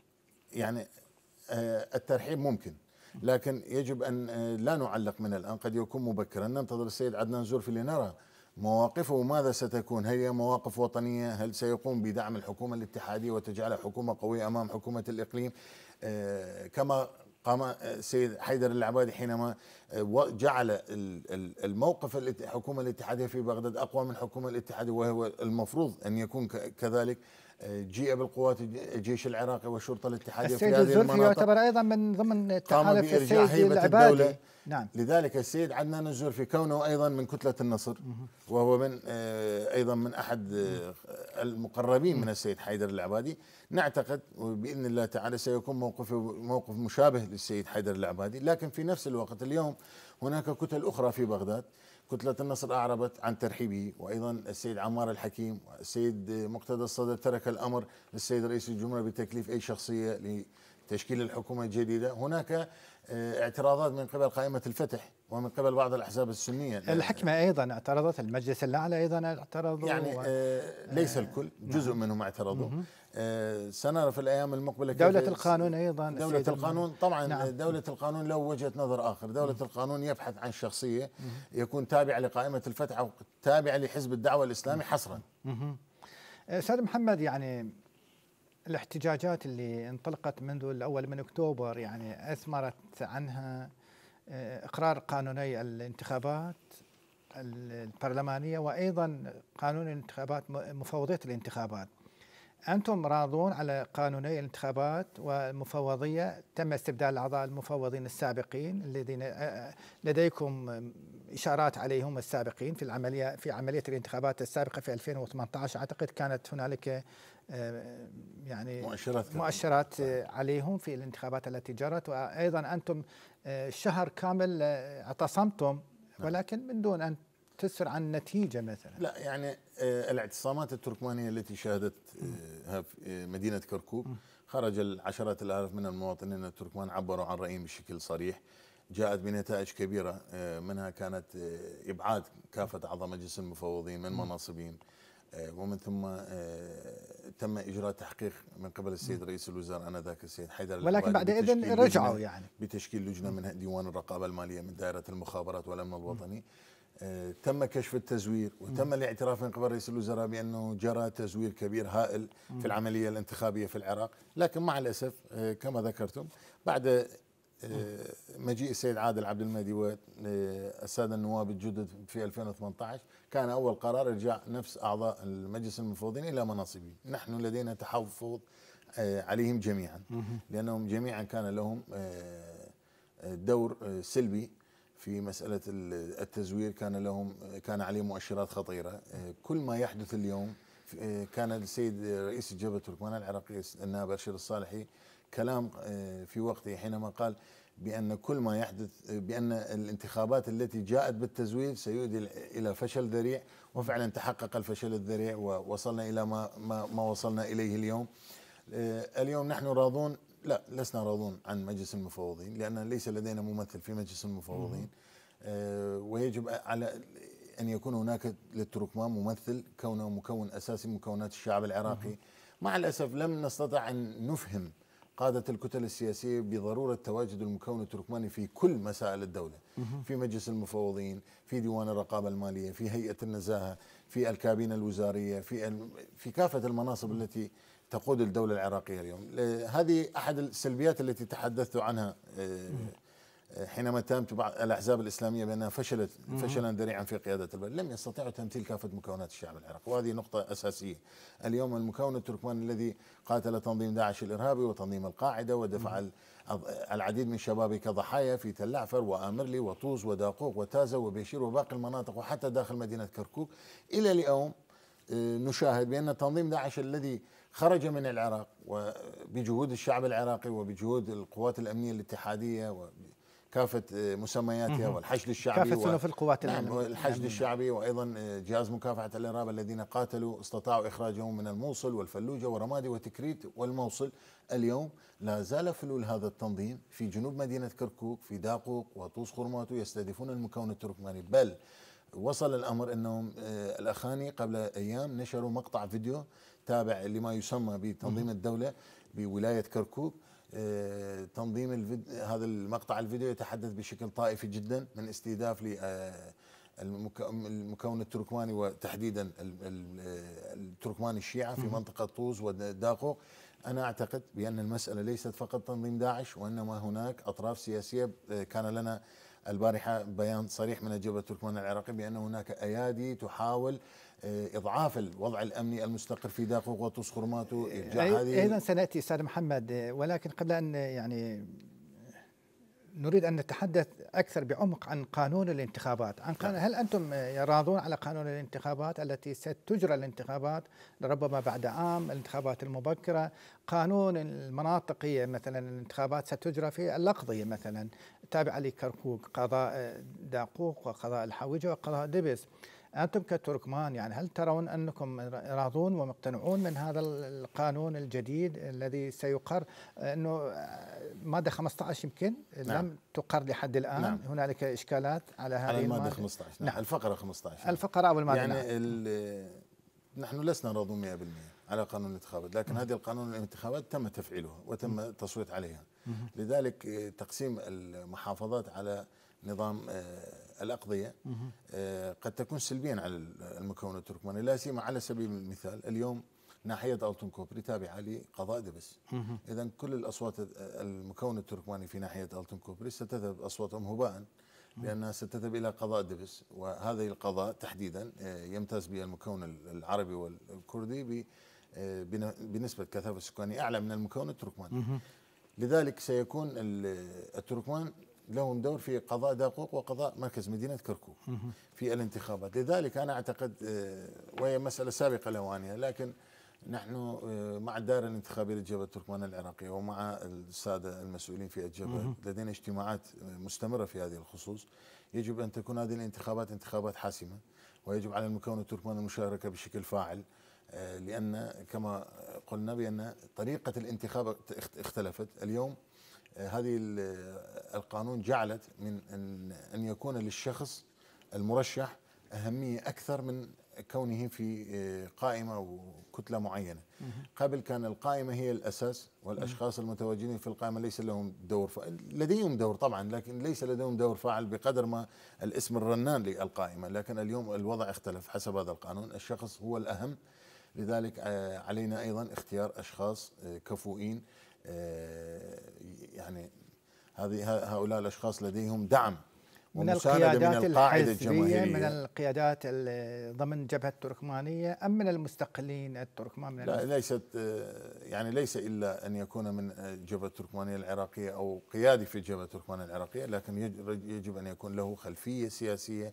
يعني آه، الترحيب ممكن. لكن يجب أن آه، لا نعلق من الآن قد يكون مبكرا. ننتظر السيد عدنان زرفي لنرى مواقفه. ماذا ستكون؟ هل هي مواقف وطنية؟ هل سيقوم بدعم الحكومة الاتحادية وتجعلها حكومة قوية أمام حكومة الإقليم؟ آه، كما قام السيد حيدر العبادي حينما جعل الموقف الحكومة الاتحادية في بغداد أقوى من الحكومة الاتحادية وهو المفروض أن يكون كذلك. جيء بالقوات الجيش العراقي والشرطة الاتحادية
في هذه المناطق. يعتبر أيضا من ضمن التحالف السيد العبادي.
نعم. لذلك السيد عدنان الزرفي كونه أيضا من كتلة النصر وهو من آه، أيضا من أحد آه، المقربين من السيد حيدر العبادي. نعتقد باذن الله تعالى سيكون موقف موقف مشابه للسيد حيدر العبادي. لكن في نفس الوقت اليوم هناك كتل أخرى في بغداد كتلة النصر أعربت عن ترحيبه. وأيضا السيد عمار الحكيم السيد مقتدى الصدر ترك الأمر للسيد رئيس الجمهورية بتكليف أي شخصية لتشكيل الحكومة الجديدة. هناك آه، اعتراضات من قبل قائمة الفتح. ومن قبل بعض الأحزاب السنية.
الحكمة أيضا اعترضت المجلس الأعلى أيضا اعترضوا.
يعني آه ليس الكل جزء نعم. منهم اعترضوا. آه سنرى في الأيام المقبلة
دولة القانون أيضا
دولة القانون طبعا نعم. دولة القانون له وجهة نظر آخر دولة القانون يبحث عن شخصية يكون تابعة لقائمة الفتح أو تابعة لحزب الدعوة الإسلامي حصرا.
أستاذ محمد يعني الاحتجاجات اللي انطلقت منذ الأول من أكتوبر يعني أثمرت عنها إقرار قانوني الانتخابات البرلمانية وأيضا قانون الانتخابات مفوضية الانتخابات. أنتم راضون على قانوني الانتخابات والمفوضية؟ تم استبدال الأعضاء المفوضين السابقين الذين لديكم إشارات عليهم السابقين في العملية في عملية الانتخابات السابقة في 2018 أعتقد كانت هنالك يعني مؤشرات مؤشرات عليهم في الانتخابات التي جرت. وأيضا أنتم شهر كامل آه، اعتصمتم نعم. ولكن من دون أن تسر عن نتيجة مثلا.
لا يعني الاعتصامات التركمانية التي شهدتها في مدينة كركوك خرج العشرات الآلاف من المواطنين التركمان عبروا عن رأيهم بشكل صريح جاءت بنتائج كبيرة منها كانت إبعاد كافة اعضاء مجلس المفوضين من مناصبهم آه، ومن ثم آه، تم إجراء تحقيق من قبل السيد رئيس الوزراء آنذاك السيد حيدر
ولكن بعد إذن رجعوا يعني.
بتشكيل لجنة من ديوان الرقابة المالية من دائرة المخابرات والأمن الوطني. آه، تم كشف التزوير وتم الاعتراف من قبل رئيس الوزراء بأنه جرى تزوير كبير هائل في العملية الانتخابية في العراق. لكن مع الأسف كما ذكرتم بعد مجيء السيد عادل عبد المهدي والساده النواب الجدد في 2018 كان أول قرار ارجاع نفس أعضاء المجلس المفوضين إلى مناصبهم، نحن لدينا تحفظ آه، عليهم جميعا. لأنهم جميعا كان لهم آه، دور آه، سلبي في مسألة التزوير. كان لهم كان عليهم مؤشرات خطيرة، كل ما يحدث اليوم كان السيد رئيس الجبهه التركمانيه العراقيه النائب ارشد الصالحي كلام في وقته حينما قال بأن كل ما يحدث بأن الانتخابات التي جاءت بالتزوير سيؤدي إلى فشل ذريع وفعلا تحقق الفشل الذريع ووصلنا إلى ما, ما, ما وصلنا إليه اليوم. آه، اليوم نحن راضون؟ لا لسنا راضون عن مجلس المفوضين لأن ليس لدينا ممثل في مجلس المفوضين. آه، ويجب على أن يكون هناك للتركمان ممثل كونه مكون أساسي من مكونات الشعب العراقي. مع الأسف لم نستطع أن نفهم قادة الكتل السياسية بضرورة تواجد المكون التركماني في كل مسائل الدولة. في مجلس المفوضين في ديوان الرقابة المالية في هيئة النزاهة في الكابينة الوزارية في في كافة المناصب التي تقود الدولة العراقية اليوم. هذه أحد السلبيات التي تحدثت عنها آه، حينما اتهمت بعض الأحزاب الإسلامية بأنها فشلت فشلا ذريعا في قيادة البلد، لم يستطيعوا تمثيل كافة مكونات الشعب العراقي، وهذه نقطة أساسية. اليوم المكون التركماني الذي قاتل تنظيم داعش الإرهابي وتنظيم القاعدة ودفع العديد من شبابه كضحايا في تل عفر وأمرلي وطوز وداقوق وتازا وبيشير وباقي المناطق وحتى داخل مدينة كركوك. إلى اليوم آه، نشاهد بأن تنظيم داعش الذي خرج من العراق وبجهود الشعب العراقي وبجهود القوات الأمنية الاتحادية كافة مسمياتها والحشد الشعبي
كافة صنوف القوات
نعم الحشد الشعبي وأيضا جهاز مكافحة الإرهاب الذين قاتلوا استطاعوا إخراجهم من الموصل والفلوجة ورمادي وتكريت والموصل. اليوم لا زال فلول هذا التنظيم في جنوب مدينة كركوك في داقوق وطوس خرماتو يستهدفون المكون التركماني. بل وصل الأمر أنهم آه، الأخاني قبل أيام نشروا مقطع فيديو تابع لما يسمى بتنظيم الدولة بولاية كركوك. آه، تنظيم الفيديو هذا المقطع الفيديو يتحدث بشكل طائفي جدا من استهداف المكون التركماني وتحديدا التركمان الشيعة في منطقة طوز وداقو. أنا أعتقد بأن المسألة ليست فقط تنظيم داعش وإنما هناك أطراف سياسية آه، كان لنا البارحة بيان صريح من الجبهة التركمانية العراقي بأن هناك أيادي تحاول آه، إضعاف الوضع الأمني المستقر في داقوق وتصخرمات
هذه. أيضا سنأتي أستاذ محمد ولكن قبل أن يعني نريد أن نتحدث أكثر بعمق عن قانون الانتخابات، عن قانون هل أنتم راضون على قانون الانتخابات التي ستجرى الانتخابات لربما بعد عام الانتخابات المبكرة، قانون المناطقية مثلا الانتخابات ستجرى في اللقضية مثلا تابعة لكركوك، قضاء داقوق وقضاء الحويجة وقضاء دبس. أنتم كتركمان يعني هل ترون أنكم راضون ومقتنعون من هذا القانون الجديد الذي سيقر أنه مادة 15 يمكن نعم. لم تقر لحد الآن نعم. هنالك إشكالات على هذه
على المادة 15 نعم. نعم. الفقرة 15
الفقرة أو المادة
يعني نعم. نحن لسنا راضون 100% على قانون الانتخابات لكن هذه القانون الانتخابات تم تفعيلها وتم التصويت عليها لذلك تقسيم المحافظات على نظام الأقضية آه، قد تكون سلبيا على المكون التركماني لا سيما على سبيل المثال اليوم ناحية ألتون كوبري تابعة لقضاء دبس. إذا كل الأصوات المكون التركماني في ناحية ألتون كوبري ستذهب أصواتهم هباء لأنها ستذهب إلى قضاء دبس. وهذا القضاء تحديدا آه، يمتاز به المكون العربي والكردي آه، بنسبة كثافة سكانية أعلى من المكون التركماني. لذلك سيكون التركمان لهم دور في قضاء داقوق وقضاء مركز مدينة كركوك في الانتخابات. لذلك أنا أعتقد آه، وهي مسألة سابقة لأوانها لكن نحن آه، مع الدائرة الانتخابية للجبهة التركمانية العراقية ومع السادة المسؤولين في الجبهة لدينا اجتماعات مستمرة في هذه الخصوص. يجب أن تكون هذه الانتخابات انتخابات حاسمة ويجب على المكون التركماني المشاركة بشكل فاعل آه، لأن كما قلنا بأن طريقة الانتخاب اختلفت. اليوم هذه القانون جعلت من أن يكون للشخص المرشح أهمية أكثر من كونه في آه، قائمة وكتلة معينة. قبل كان القائمة هي الأساس والأشخاص المتواجدين في القائمة ليس لهم دور فاعل لديهم دور طبعا لكن ليس لديهم دور فاعل بقدر ما الاسم الرنان للقائمة. لكن اليوم الوضع اختلف حسب هذا القانون. الشخص هو الأهم. لذلك آه، علينا أيضا اختيار أشخاص آه، كفؤين يعني هذه هؤلاء الأشخاص لديهم دعم
من القيادات من القاعدة الجماهيرية. من القيادات ضمن جبهة التركمانية أم من المستقلين التركمان من
لا ليست يعني ليس إلا أن يكون من الجبهة التركمانية العراقية أو قيادي في الجبهة التركمانية العراقية لكن يجب أن يكون له خلفية سياسية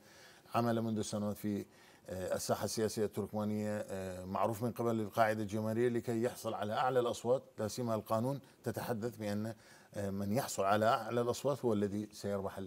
عمل منذ سنوات في الساحة السياسية التركمانية معروف من قبل القاعدة الجماهيرية لكي يحصل على أعلى الأصوات لا سيما القانون تتحدث بأن من يحصل على أعلى الأصوات هو الذي سيربح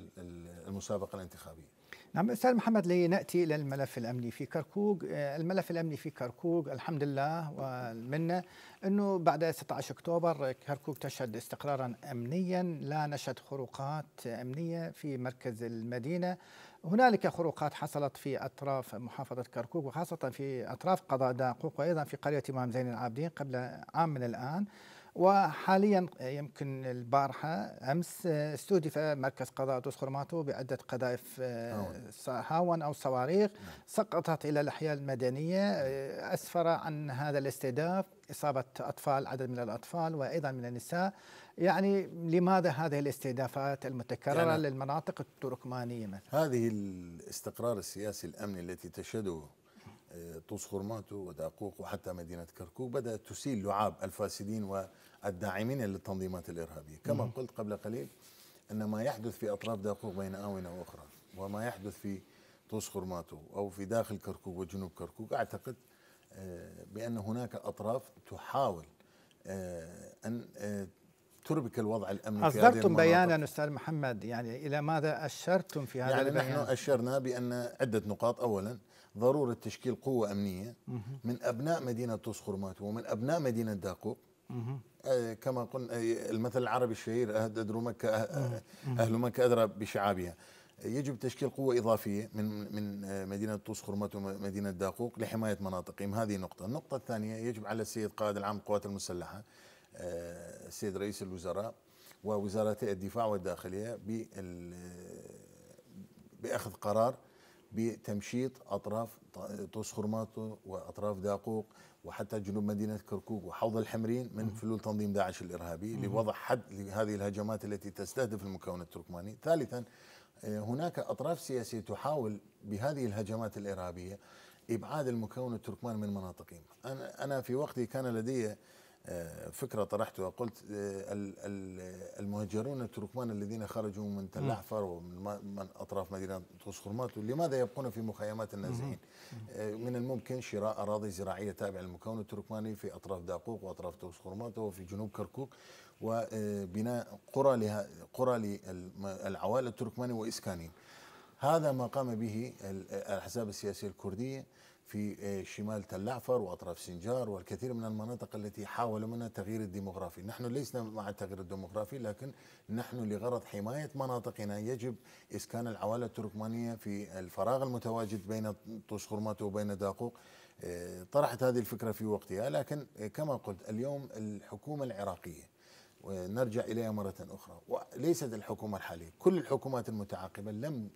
المسابقة الانتخابية.
نعم أستاذ محمد لنأتي إلى الملف الأمني في كركوك، آه، الملف الأمني في كركوك الحمد لله والمنة إنه بعد 16 أكتوبر كركوك تشهد استقرارا أمنيا لا نشهد خروقات أمنية في مركز المدينة هنالك خروقات حصلت في أطراف محافظة كركوك وخاصة في أطراف قضاء داقوق وأيضا في قرية إمام زين العابدين قبل عام من الآن. وحاليا يمكن البارحة أمس استهدف مركز قضاء دوس خرماتو بعدة قذائف هاون أو صواريخ نعم. سقطت إلى الأحياء المدنية أسفر عن هذا الاستهداف إصابة أطفال عدد من الأطفال وأيضا من النساء. يعني لماذا هذه الاستهدافات المتكررة يعني للمناطق التركمانية
مثلا؟ هذه الاستقرار السياسي الأمني التي تشهده طوس خرماتو وداقوق وحتى مدينة كركوك بدأت تسيل لعاب الفاسدين والداعمين للتنظيمات الإرهابية. كما قلت قبل قليل أن ما يحدث في أطراف داقوق بين آونة وأخرى وما يحدث في طوس خرماتو أو في داخل كركوك وجنوب كركوك أعتقد آه، بأن هناك أطراف تحاول آه، أن آه، تربك الوضع
الأمني أصدرتم بيانا أستاذ محمد يعني إلى ماذا أشرتم في هذا
يعني
البيان؟
نحن أشرنا بأن عدة نقاط. اولا ضرورة تشكيل قوة أمنية من أبناء مدينة توسخرمات ومن أبناء مدينة داقوق. آه، كما قلنا آه، المثل العربي الشهير أدروا مكة أه، أهل مكة أدرى بشعابها. يجب تشكيل قوة إضافية من من مدينة طوس خرمت ومدينة داقوق لحماية مناطقهم. هذه نقطة. النقطة الثانية يجب على السيد قائد العام للقوات المسلحة السيد رئيس الوزراء ووزارتي الدفاع والداخلية بأخذ قرار بتمشيط أطراف طوس خرماتو وأطراف داقوق وحتى جنوب مدينة كركوك وحوض الحمرين من فلول تنظيم داعش الإرهابي لوضع حد لهذه الهجمات التي تستهدف المكون التركماني. ثالثا آه، هناك أطراف سياسية تحاول بهذه الهجمات الإرهابية إبعاد المكون التركماني من مناطقهم. أنا أنا في وقتي كان لدي فكرة طرحتها. قلت آه، المهجرون التركمان الذين خرجوا من تل أحفر ومن أطراف مدينة طوسخرمات لماذا يبقون في مخيمات النازحين؟ آه، من الممكن شراء أراضي زراعية تابعة للمكون التركماني في أطراف داقوق وأطراف طوسخرمات وفي جنوب كركوك وبناء قرى لها قرى للعوائل التركماني وإسكانهم. هذا ما قام به الأحزاب السياسية الكردية. في آه، شمال تل عفر وأطراف سنجار والكثير من المناطق التي حاولوا منها التغيير الديموغرافي، نحن لسنا مع التغيير الديموغرافي لكن نحن لغرض حماية مناطقنا يجب إسكان العوائل التركمانية في الفراغ المتواجد بين طوز خورماتو وبين داقوق. آه، طرحت هذه الفكرة في وقتها لكن آه، كما قلت اليوم الحكومة العراقية ونرجع إليها مرة أخرى. وليست الحكومة الحالية. كل الحكومات المتعاقبة لم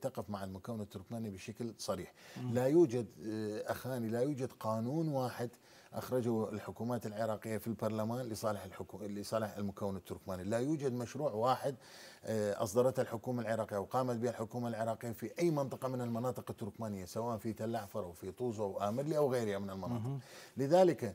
تقف مع المكون التركماني بشكل صريح. لا يوجد آه، أخاني لا يوجد قانون واحد أخرجه الحكومات العراقية في البرلمان لصالح الحكو... لصالح المكون التركماني. لا يوجد مشروع واحد آه، أصدرته الحكومة العراقية وقامت به الحكومة العراقية في أي منطقة من المناطق التركمانية سواء في تل أعفر أو في طوزة أو آمرلي أو غيرها من المناطق. لذلك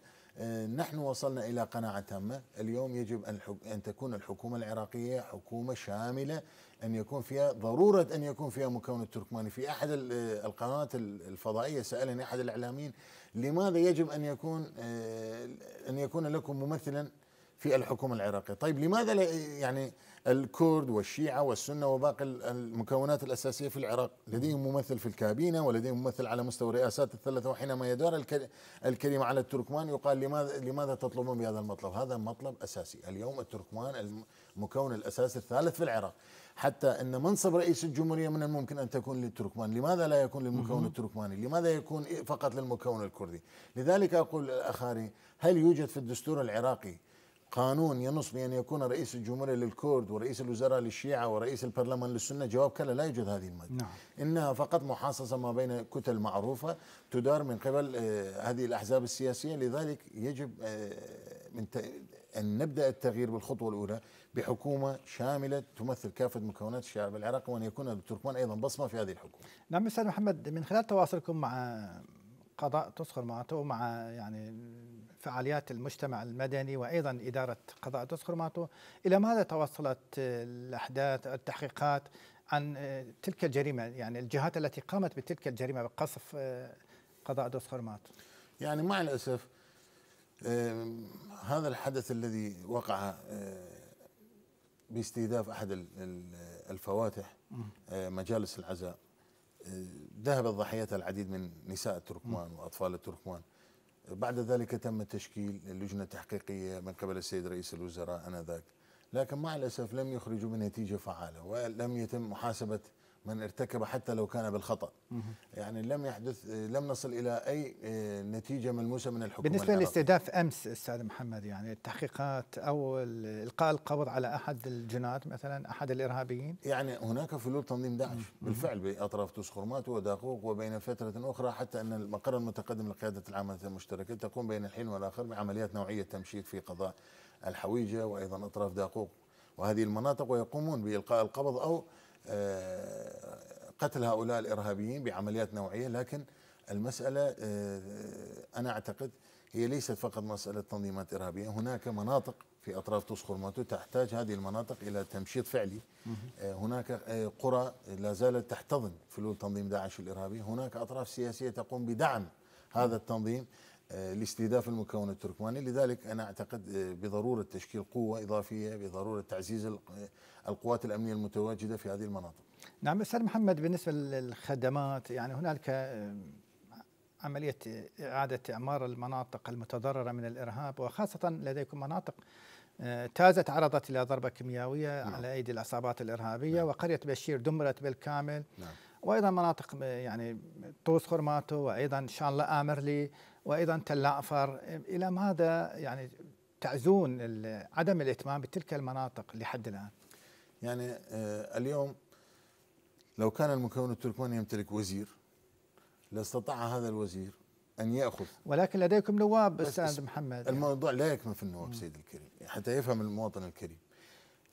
نحن وصلنا إلى قناعة تامة. اليوم يجب أن, أن تكون الحكومة العراقية حكومة شاملة أن يكون فيها ضرورة أن يكون فيها مكون التركماني. في أحد القنوات الفضائية سألني أحد الإعلاميين لماذا يجب أن يكون آه، أن يكون لكم ممثلا في الحكومة العراقية؟ طيب لماذا يعني الكرد والشيعة والسنة وباقي المكونات الأساسية في العراق. لديهم ممثل في الكابينة ولديهم ممثل على مستوى الرئاسات الثلاثة وحينما يدار الكلمة على التركمان يقال لماذا لماذا تطلبون بهذا المطلب؟ هذا مطلب أساسي. اليوم التركمان المكون الأساسي الثالث في العراق. حتى أن منصب رئيس الجمهورية من الممكن أن تكون للتركمان. لماذا لا يكون للمكون التركماني؟ لماذا يكون فقط للمكون الكردي؟ لذلك أقول أخاري هل يوجد في الدستور العراقي قانون ينص بأن يكون رئيس الجمهورية للكرد ورئيس الوزراء للشيعة ورئيس البرلمان للسنة جواب كلا لا يوجد هذه المادة. نعم. إنها فقط محاصصة ما بين كتل معروفة تدار من قبل آه، هذه الأحزاب السياسية. لذلك يجب آه، من أن نبدأ التغيير بالخطوة الأولى بحكومة شاملة تمثل كافة مكونات الشعب العراقي وأن يكون التركمان أيضا بصمة في هذه الحكومة.
نعم أستاذ محمد من خلال تواصلكم مع قضاء تسخر معته مع يعني فعاليات المجتمع المدني وأيضا إدارة قضاء تسخرماتو إلى ماذا توصلت الأحداث التحقيقات عن تلك الجريمة؟ يعني الجهات التي قامت بتلك الجريمة بقصف قضاء تسخرماتو
يعني مع الأسف هذا الحدث الذي وقع باستهداف أحد الفواتح مجالس العزاء ذهب ضحيتها العديد من نساء التركمان وأطفال التركمان بعد ذلك تم تشكيل لجنة تحقيقية من قبل السيد رئيس الوزراء آنذاك. لكن مع الأسف لم يخرجوا بنتيجة فعالة ولم يتم محاسبة من ارتكب حتى لو كان بالخطأ. يعني لم يحدث لم نصل إلى أي آه، نتيجة ملموسة من الحكومة
بالنسبة لاستهداف أمس أستاذ محمد يعني التحقيقات أو إلقاء القبض على أحد الجنات مثلا أحد الإرهابيين؟
يعني هناك فلول تنظيم داعش. بالفعل بأطراف تسخرمات وداقوق وبين فترة أخرى حتى أن المقر المتقدم لقيادة العامة المشتركة تقوم بين الحين والآخر بعمليات نوعية تمشيط في قضاء الحويجة وأيضا أطراف داقوق وهذه المناطق ويقومون بإلقاء القبض آه، قتل هؤلاء الإرهابيين بعمليات نوعية لكن المسألة آه، أنا أعتقد هي ليست فقط مسألة تنظيمات إرهابية. هناك مناطق في أطراف تسخرماتو تحتاج هذه المناطق إلى تمشيط فعلي. آه، هناك قرى لا زالت تحتضن فلول تنظيم داعش الإرهابي. هناك أطراف سياسية تقوم بدعم هذا التنظيم. آه، لاستهداف المكون التركماني لذلك أنا أعتقد آه، بضرورة تشكيل قوة إضافية بضرورة تعزيز آه، القوات الأمنية المتواجدة في هذه المناطق
نعم أستاذ محمد بالنسبة للخدمات يعني هنالك آه، عملية إعادة إعمار المناطق المتضررة من الإرهاب وخاصة لديكم مناطق آه، تازت عرضت إلى ضربة كيميائية
نعم.
على أيدي العصابات الإرهابية
نعم.
وقرية بشير دمرت بالكامل
نعم
وأيضا مناطق آه، يعني طوس خرماتو وأيضا إن شاء الله امرلي وأيضا تل اعفر إلى ماذا يعني تعزون عدم الاهتمام بتلك المناطق لحد الآن؟
يعني آه، اليوم لو كان المكون التركماني يمتلك وزير لاستطاع هذا الوزير أن يأخذ.
ولكن لديكم نواب
أستاذ
محمد.
الموضوع لا يكمن في النواب سيد الكريم حتى يفهم المواطن الكريم.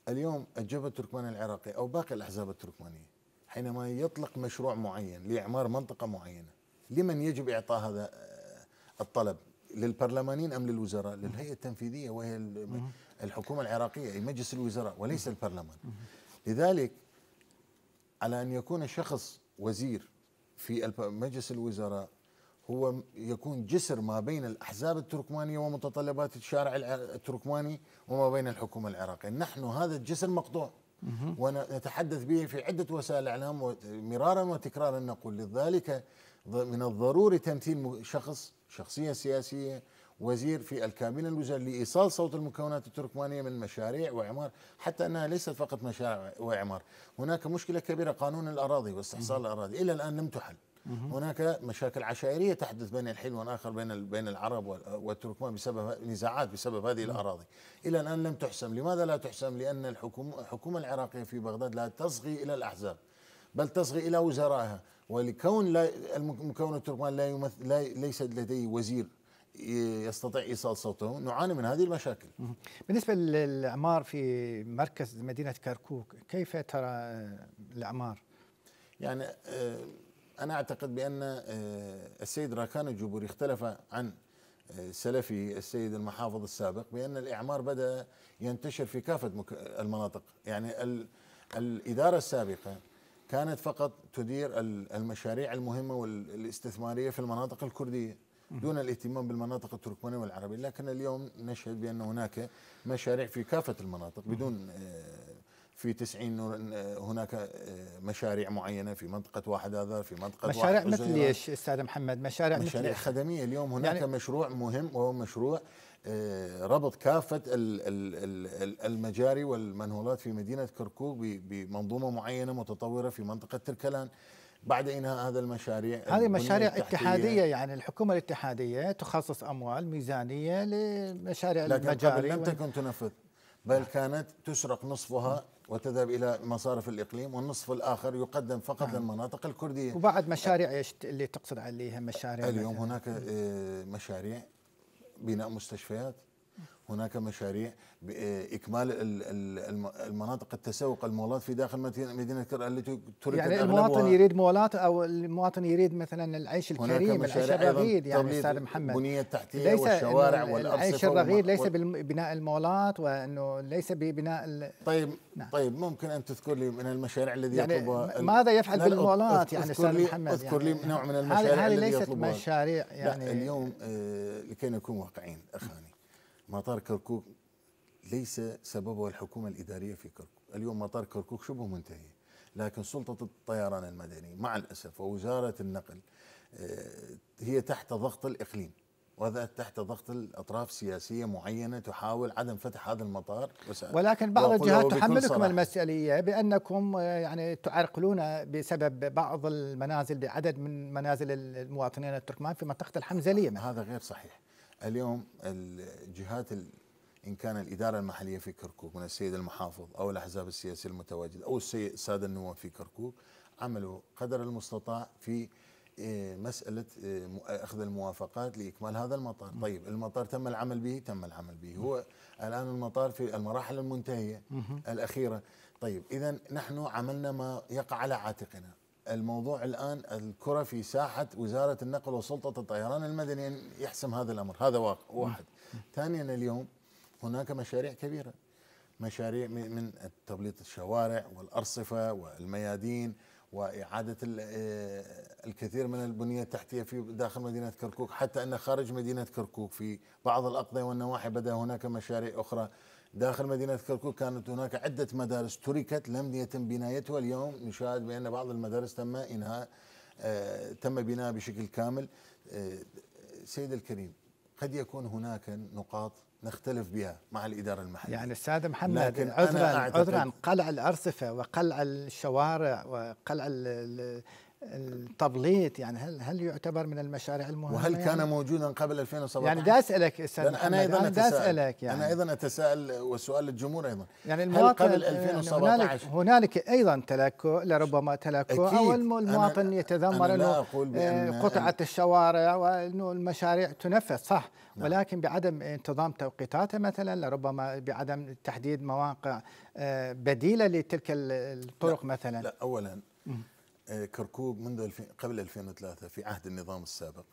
اليوم الجبهة التركماني العراقي أو باقي الأحزاب التركمانية حينما يطلق مشروع معين لإعمار منطقة معينة لمن يجب إعطاء هذا الطلب للبرلمانيين أم للوزراء؟ للهيئة التنفيذية وهي ال- الحكومة العراقية أي مجلس الوزراء وليس البرلمان. لذلك على أن يكون شخص وزير في مجلس الوزراء هو يكون جسر ما بين الأحزاب التركمانية ومتطلبات الشارع التركماني وما بين الحكومة العراقية. نحن هذا الجسر مقطوع. ونتحدث به في عدة وسائل الإعلام وت- مرارا وتكرارا نقول. لذلك من الضروري تمثيل شخص شخصية سياسية وزير في الكابينة الوزارية لإيصال صوت المكونات التركمانية من مشاريع وإعمار حتى أنها ليست فقط مشاريع وإعمار. هناك مشكلة كبيرة قانون الأراضي واستحصال الأراضي. إلى الآن لم تحل. هناك مشاكل عشائرية تحدث بين الحين والآخر بين بين العرب وال- والتركمان بسبب نزاعات بسبب هذه الأراضي. إلى الآن لم تحسم. لماذا لا تحسم؟ لأن الحكومة الحكومة العراقية في بغداد لا تصغي إلى الأحزاب بل تصغي إلى وزرائها. ولكون لا المكون التركمان لا يمثل لا ليس لديه وزير يستطيع إيصال صوته نعاني من هذه المشاكل.
بالنسبة للإعمار في مركز مدينة كركوك كيف ترى آه، الإعمار؟
يعني آه، أنا أعتقد بأن آه، السيد راكان الجبوري اختلف عن سلفي السيد المحافظ السابق بأن الإعمار بدأ ينتشر في كافة المناطق. يعني ال- الإدارة السابقة كانت فقط تدير ال- المشاريع المهمة والاستثمارية في المناطق الكردية دون الاهتمام بالمناطق التركمانية والعربية لكن اليوم نشهد بأن هناك مشاريع في كافة المناطق بدون آه، في 90 نور- آه، هناك آه، مشاريع معينة في منطقة واحد اذار في منطقة
مشاريع
واحد
مثل. إيش أستاذ محمد؟ مشاريع مثل
مشاريع
إيش؟
خدمية اليوم هناك
يعني-
مشروع مهم وهو مشروع ربط ال- ال- ال- المجاري والمنهولات في مدينة كركوك ب- بمنظومة معينة متطورة في منطقة تركلان بعد إنهاء هذا المشاريع
هذه مشاريع اتحادية يعني الحكومة الاتحادية تخصص أموال ميزانية لمشاريع
لكن
المجاري
لم تكن تنفذ بل كانت تسرق نصفها وتذهب إلى مصارف الإقليم والنصف الآخر يقدم فقط للمناطق الكردية.
وبعد مشاريع إيش اللي تقصد عليها مشاريع
اليوم؟ هناك آه، مشاريع بناء مستشفيات؟ هناك مشاريع بإكمال ال- ال- الم- المناطق التسوق المولات في داخل مدينة مدينة كر التي تركت
يعني. المواطن يريد مولات أو المواطن يريد مثلا العيش الكريم العيش الرغيد يعني أستاذ محمد.
البنية التحتية
ليس
والشوارع
إنه
والأرصفة
العيش الرغيد ليس ببناء المولات وإنه ليس ببناء ال-
طيب
نعم.
طيب ممكن أن تذكر لي من المشاريع الذي
يعني
يطلبها
ماذا يفعل
لا، لا،
بالمولات يعني
أستاذ
محمد؟
أذكر
يعني
لي نوع من المشاريع
هذه ليست مشاريع
لا
يعني
اليوم آه لكي نكون واقعيين أخواني. مطار كركوك ليس سببه الحكومة الإدارية في كركوك، اليوم مطار كركوك شبه منتهي، لكن سلطة الطيران المدني مع الأسف ووزارة النقل آه هي تحت ضغط الإقليم وهذا تحت ضغط الأطراف السياسيه معينة تحاول عدم فتح هذا المطار
ولكن بعض الجهات تحملكم
صراحة.
المسؤوليه بأنكم آه، يعني تعرقلون بسبب بعض المنازل بعدد من منازل المواطنين التركمان في منطقة الحمزليه مثلاً.
هذا غير صحيح اليوم الجهات ال- إن كان الإدارة المحلية في كركوك من السيد المحافظ أو الأحزاب السياسية المتواجدة أو السي- السادة النواب في كركوك عملوا قدر المستطاع في إيه، مسألة إيه، أخذ الموافقات لإكمال هذا المطار. طيب المطار تم العمل به؟ تم العمل به. هو الآن المطار في المراحل المنتهية الأخيرة. طيب إذا نحن عملنا ما يقع على عاتقنا. الموضوع الآن الكرة في ساحة وزارة النقل وسلطة الطيران المدني أن يحسم هذا الأمر. هذا واقع واحد. ثانيا اليوم هناك مشاريع كبيرة. مشاريع من تبليط الشوارع والأرصفة والميادين وإعادة ال- الكثير من البنية التحتية في داخل مدينة كركوك حتى أن خارج مدينة كركوك في بعض الأقضية والنواحي بدا هناك مشاريع أخرى داخل مدينة كركوك كانت هناك عدة مدارس تركت لم يتم بنايتها. اليوم نشاهد بأن بعض المدارس تم إنهاء آه، تم بناء بشكل كامل. آه، سيد الكريم قد يكون هناك نقاط نختلف بها مع الإدارة المحلية.
يعني أستاذ محمد
لكن
عذرا عذرا قلع الأرصفة وقلع الشوارع وقلع التبليط يعني هل هل يعتبر من المشاريع المهمة
وهل كان
يعني؟
موجودا قبل 2017
يعني دا
أسألك
أستاذ
أنا أيضا
أنا دا
أتساءل.
أسألك يعني
أنا أيضا أتساءل والسؤال للجمهور أيضا
يعني
هل
المواطن
قبل
يعني
2017
هنالك هنالك أيضا تلكؤ لربما تلكؤ. أو الم- المواطن
أنا-
يتذمر
أنا لا إنه
آه، قطعت الشوارع وإنه المشاريع تنفذ صح
نعم.
ولكن بعدم انتظام توقيتاتها مثلا لربما بعدم تحديد مواقع آه، بديلة لتلك ال- الطرق مثلا
لا اولا كركوك منذ قبل 2003 في عهد النظام السابق.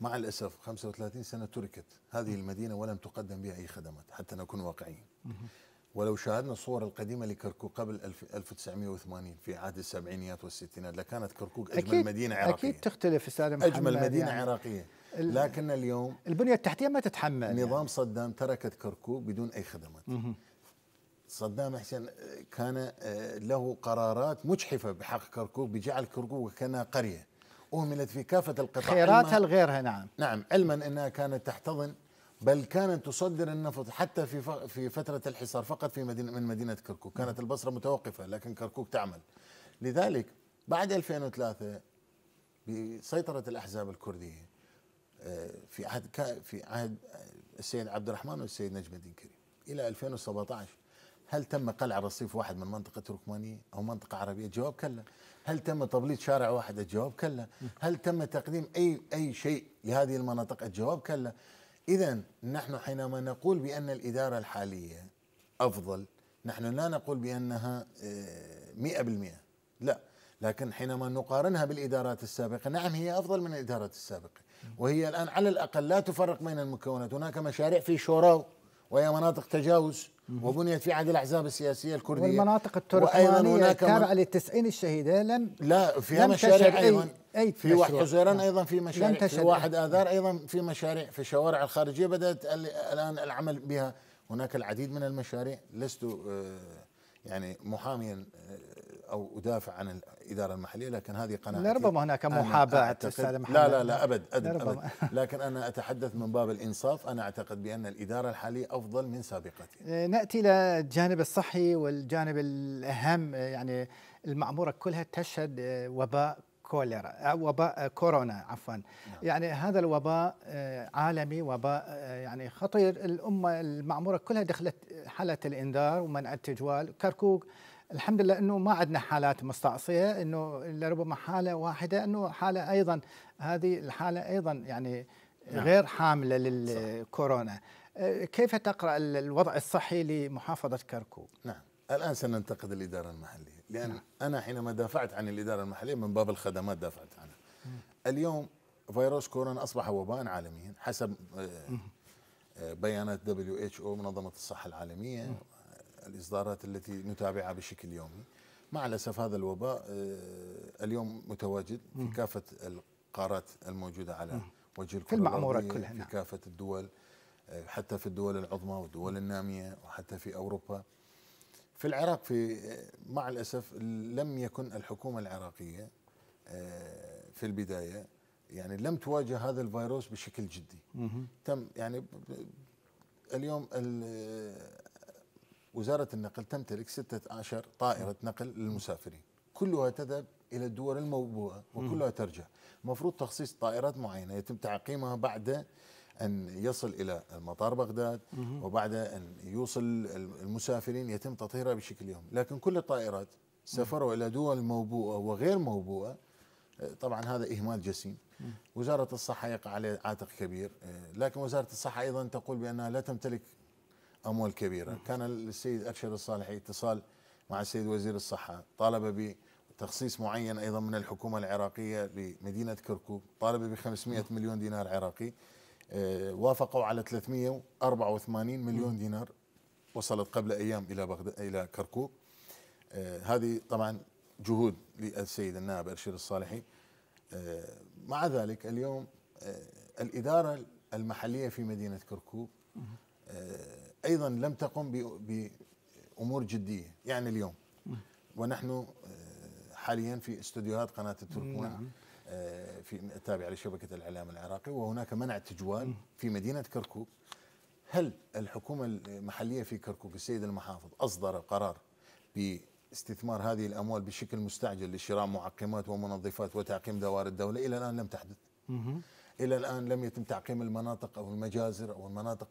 مع الأسف 35 سنة تركت. هذه المدينة ولم تقدم بها أي خدمات حتى نكون واقعيين. ولو شاهدنا الصور القديمة لكركوك قبل 1000 1980 في عهد السبعينيات والستينات لكانت كركوك أجمل
أكيد
مدينة عراقية.
أكيد تختلف أستاذ محمد
اجمل مدينة
يعني
عراقية.
ال-
لكن اليوم
البنية التحتية ما تتحمل.
نظام صدام تركت كركوك بدون أي خدمات. صدام حسين كان آه، له قرارات مجحفة بحق كركوك بجعل كركوك كانها قرية. أهملت في كافة القطاع.
خيراتها لغيرها نعم.
نعم علما إنها كانت تحتضن بل كانت تصدر النفط حتى في في فترة الحصار فقط في مدينه من مدينة كركوك. كانت البصرة متوقفة لكن كركوك تعمل. لذلك بعد 2003 بسيطرة الأحزاب الكردية آه، في عهد في عهد السيد عبد الرحمن والسيد نجم الدين كريم. إلى 2017 هل تم قلع رصيف واحد من منطقة تركمانيه أو منطقة عربية؟ الجواب كلا. هل تم تبليط شارع واحد؟ الجواب كلا. هل تم تقديم أي أي شيء لهذه المناطق؟ الجواب كلا. اذا نحن حينما نقول بأن الإدارة الحالية أفضل نحن لا نقول بأنها آه، 100% لا لكن حينما نقارنها بالإدارات السابقة نعم هي أفضل من الإدارات السابقة وهي الآن على الأقل لا تفرق بين المكونات هناك مشاريع في شوراو وهي مناطق تجاوز وبنيت في عهد الأحزاب السياسية الكردية
والمناطق التركمانية
هناك
التابعة
من-
للتسعين الشهيدة لم
لا فيها
لم
مشاريع
أيضا أي
في واحد. حزيران. أيضا في مشاريع في واحد آذار أيضا في مشاريع في الشوارع الخارجية بدأت ال- الآن العمل بها هناك العديد من المشاريع لست آه، يعني محاميا آه، أو أدافع عن الاداره المحلية لكن هذه قناعتي.
لربما هناك
أعتقد-
أستاذ محمد.
لا لا لا أبد أبد,
لربما.
أبد. لكن أنا أتحدث من باب الإنصاف. أنا أعتقد بأن الإدارة الحالية أفضل من سابقتها.
نأتي إلى الجانب الصحي والجانب الأهم. يعني المعموره كلها تشهد وباء كوليرا وباء كورونا عفوا. يعني هذا الوباء عالمي وباء يعني خطير. الأمة المعموره كلها دخلت حالة الإنذار ومنع التجوال. كركوك الحمد لله إنه ما عندنا حالات مستعصية إنه لربما حالة واحدة إنه حالة أيضا هذه الحالة أيضا يعني
نعم.
غير حاملة للكورونا كيف تقرأ الوضع الصحي لمحافظة كركوك؟
نعم. الآن سننتقد الإدارة المحلية لأن نعم. أنا حينما دافعت عن الإدارة المحلية من باب الخدمات دافعت عنها. اليوم فيروس كورونا أصبح وباء عالميا حسب آه، آه، بيانات WHO منظمة الصحة العالمية. الإصدارات التي نتابعها بشكل يومي. مع الأسف هذا الوباء آه، اليوم متواجد في كافة القارات الموجودة على وجه الكره
في المعمورة
الأرضية،
كلها
في
نعم.
كافة الدول آه، حتى في الدول العظمى والدول النامية وحتى في أوروبا. في العراق في مع الأسف لم يكن الحكومة العراقية آه، في البداية يعني لم تواجه هذا الفيروس بشكل جدي. تم يعني اليوم وزارة النقل تمتلك 16 طائرة نقل للمسافرين. كلها تذهب إلى الدول الموبوءة وكلها ترجع. المفروض تخصيص طائرات معينة يتم تعقيمها بعد أن يصل إلى مطار بغداد وبعد أن يوصل المسافرين يتم تطهيرها بشكل يومي. لكن كل الطائرات سافروا إلى دول موبوءة وغير موبوءة طبعا هذا إهمال جسيم. وزارة الصحة يقع عليه عاتق كبير لكن وزارة الصحة أيضا تقول بأنها لا تمتلك أموال كبيرة. كان السيد أرشد الصالحي اتصال مع السيد وزير الصحة طالب بتخصيص معين أيضا من الحكومة العراقية لمدينة كركوك طالب ب 500 مليون دينار عراقي آه، وافقوا على 384 مليون دينار وصلت قبل أيام إلى بغداد إلى كركوك. آه، هذه طبعا جهود للسيد النائب أرشد الصالحي. آه، مع ذلك اليوم الإدارة المحلية في مدينة كركوك أيضا لم تقم بأمور جدية يعني اليوم ونحن حاليا في استوديوهات قناة التركمان نعم. في التابعه لشبكة الإعلام العراقي وهناك منع تجوال في مدينة كركوك هل الحكومة المحلية في كركوك السيد المحافظ أصدر قرار باستثمار هذه الأموال بشكل مستعجل لشراء معقمات ومنظفات وتعقيم دوائر الدولة إلى الآن لم تحدث. إلى الآن لم يتم تعقيم المناطق أو المجازر أو المناطق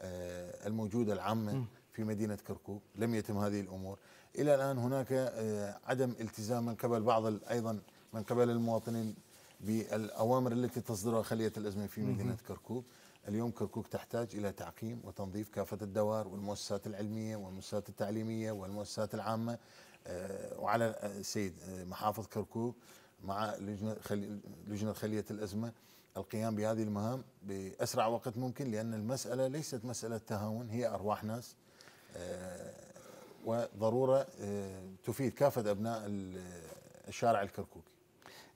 آه، الموجودة العامة في مدينة كركوك، لم يتم هذه الأمور. إلى الآن هناك آه، عدم التزام من قبل بعض أيضا من قبل المواطنين بالأوامر التي تصدرها خلية الأزمة في مدينة كركوك. اليوم كركوك تحتاج إلى تعقيم وتنظيف كافة الدوار والمؤسسات العلمية والمؤسسات التعليمية والمؤسسات العامة آه، وعلى السيد محافظ كركوك مع لجنة خلية الأزمة القيام بهذه المهام بأسرع وقت ممكن لأن المسألة ليست مسألة تهاون هي أرواح ناس آه، وضرورة تفيد كافة أبناء الشارع الكركوكي.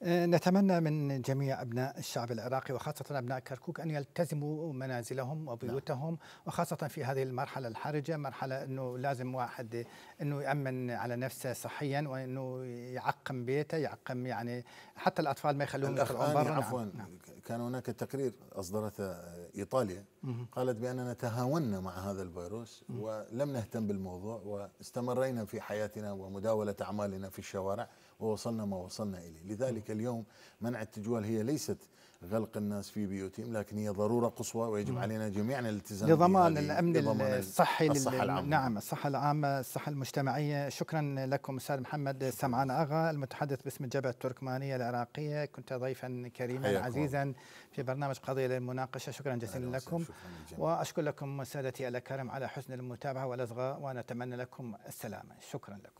نتمنى من جميع أبناء الشعب العراقي وخاصة أبناء كركوك أن يلتزموا منازلهم وبيوتهم وخاصة في هذه المرحلة الحرجة مرحلة أنه لازم واحد أنه يأمن على نفسه صحيا وأنه يعقم بيته يعقم يعني حتى الأطفال ما يخلوهم
يطلعون برا عفوا نعم. كان هناك تقرير أصدرته إيطاليا قالت بأننا تهاونا مع هذا الفيروس ولم نهتم بالموضوع واستمرينا في حياتنا ومداولة أعمالنا في الشوارع. ووصلنا ما وصلنا إليه. لذلك اليوم منع التجوال هي ليست غلق الناس في بيوتهم لكن هي ضرورة قصوى ويجب علينا جميعا الالتزام
لضمان الأمن الصحي الصحة العامة. نعم الصحة العامة الصحة المجتمعية. شكرا لكم أستاذ محمد. سمعان آغا المتحدث باسم الجبهة التركمانية العراقية. كنت ضيفا كريما عزيزا في برنامج قضية للمناقشة. شكرا جزيلا لكم. شكرا وأشكر لكم سادتي الأكارم على حسن المتابعة والأصغاء ونتمنى لكم السلامة. شكرا لكم.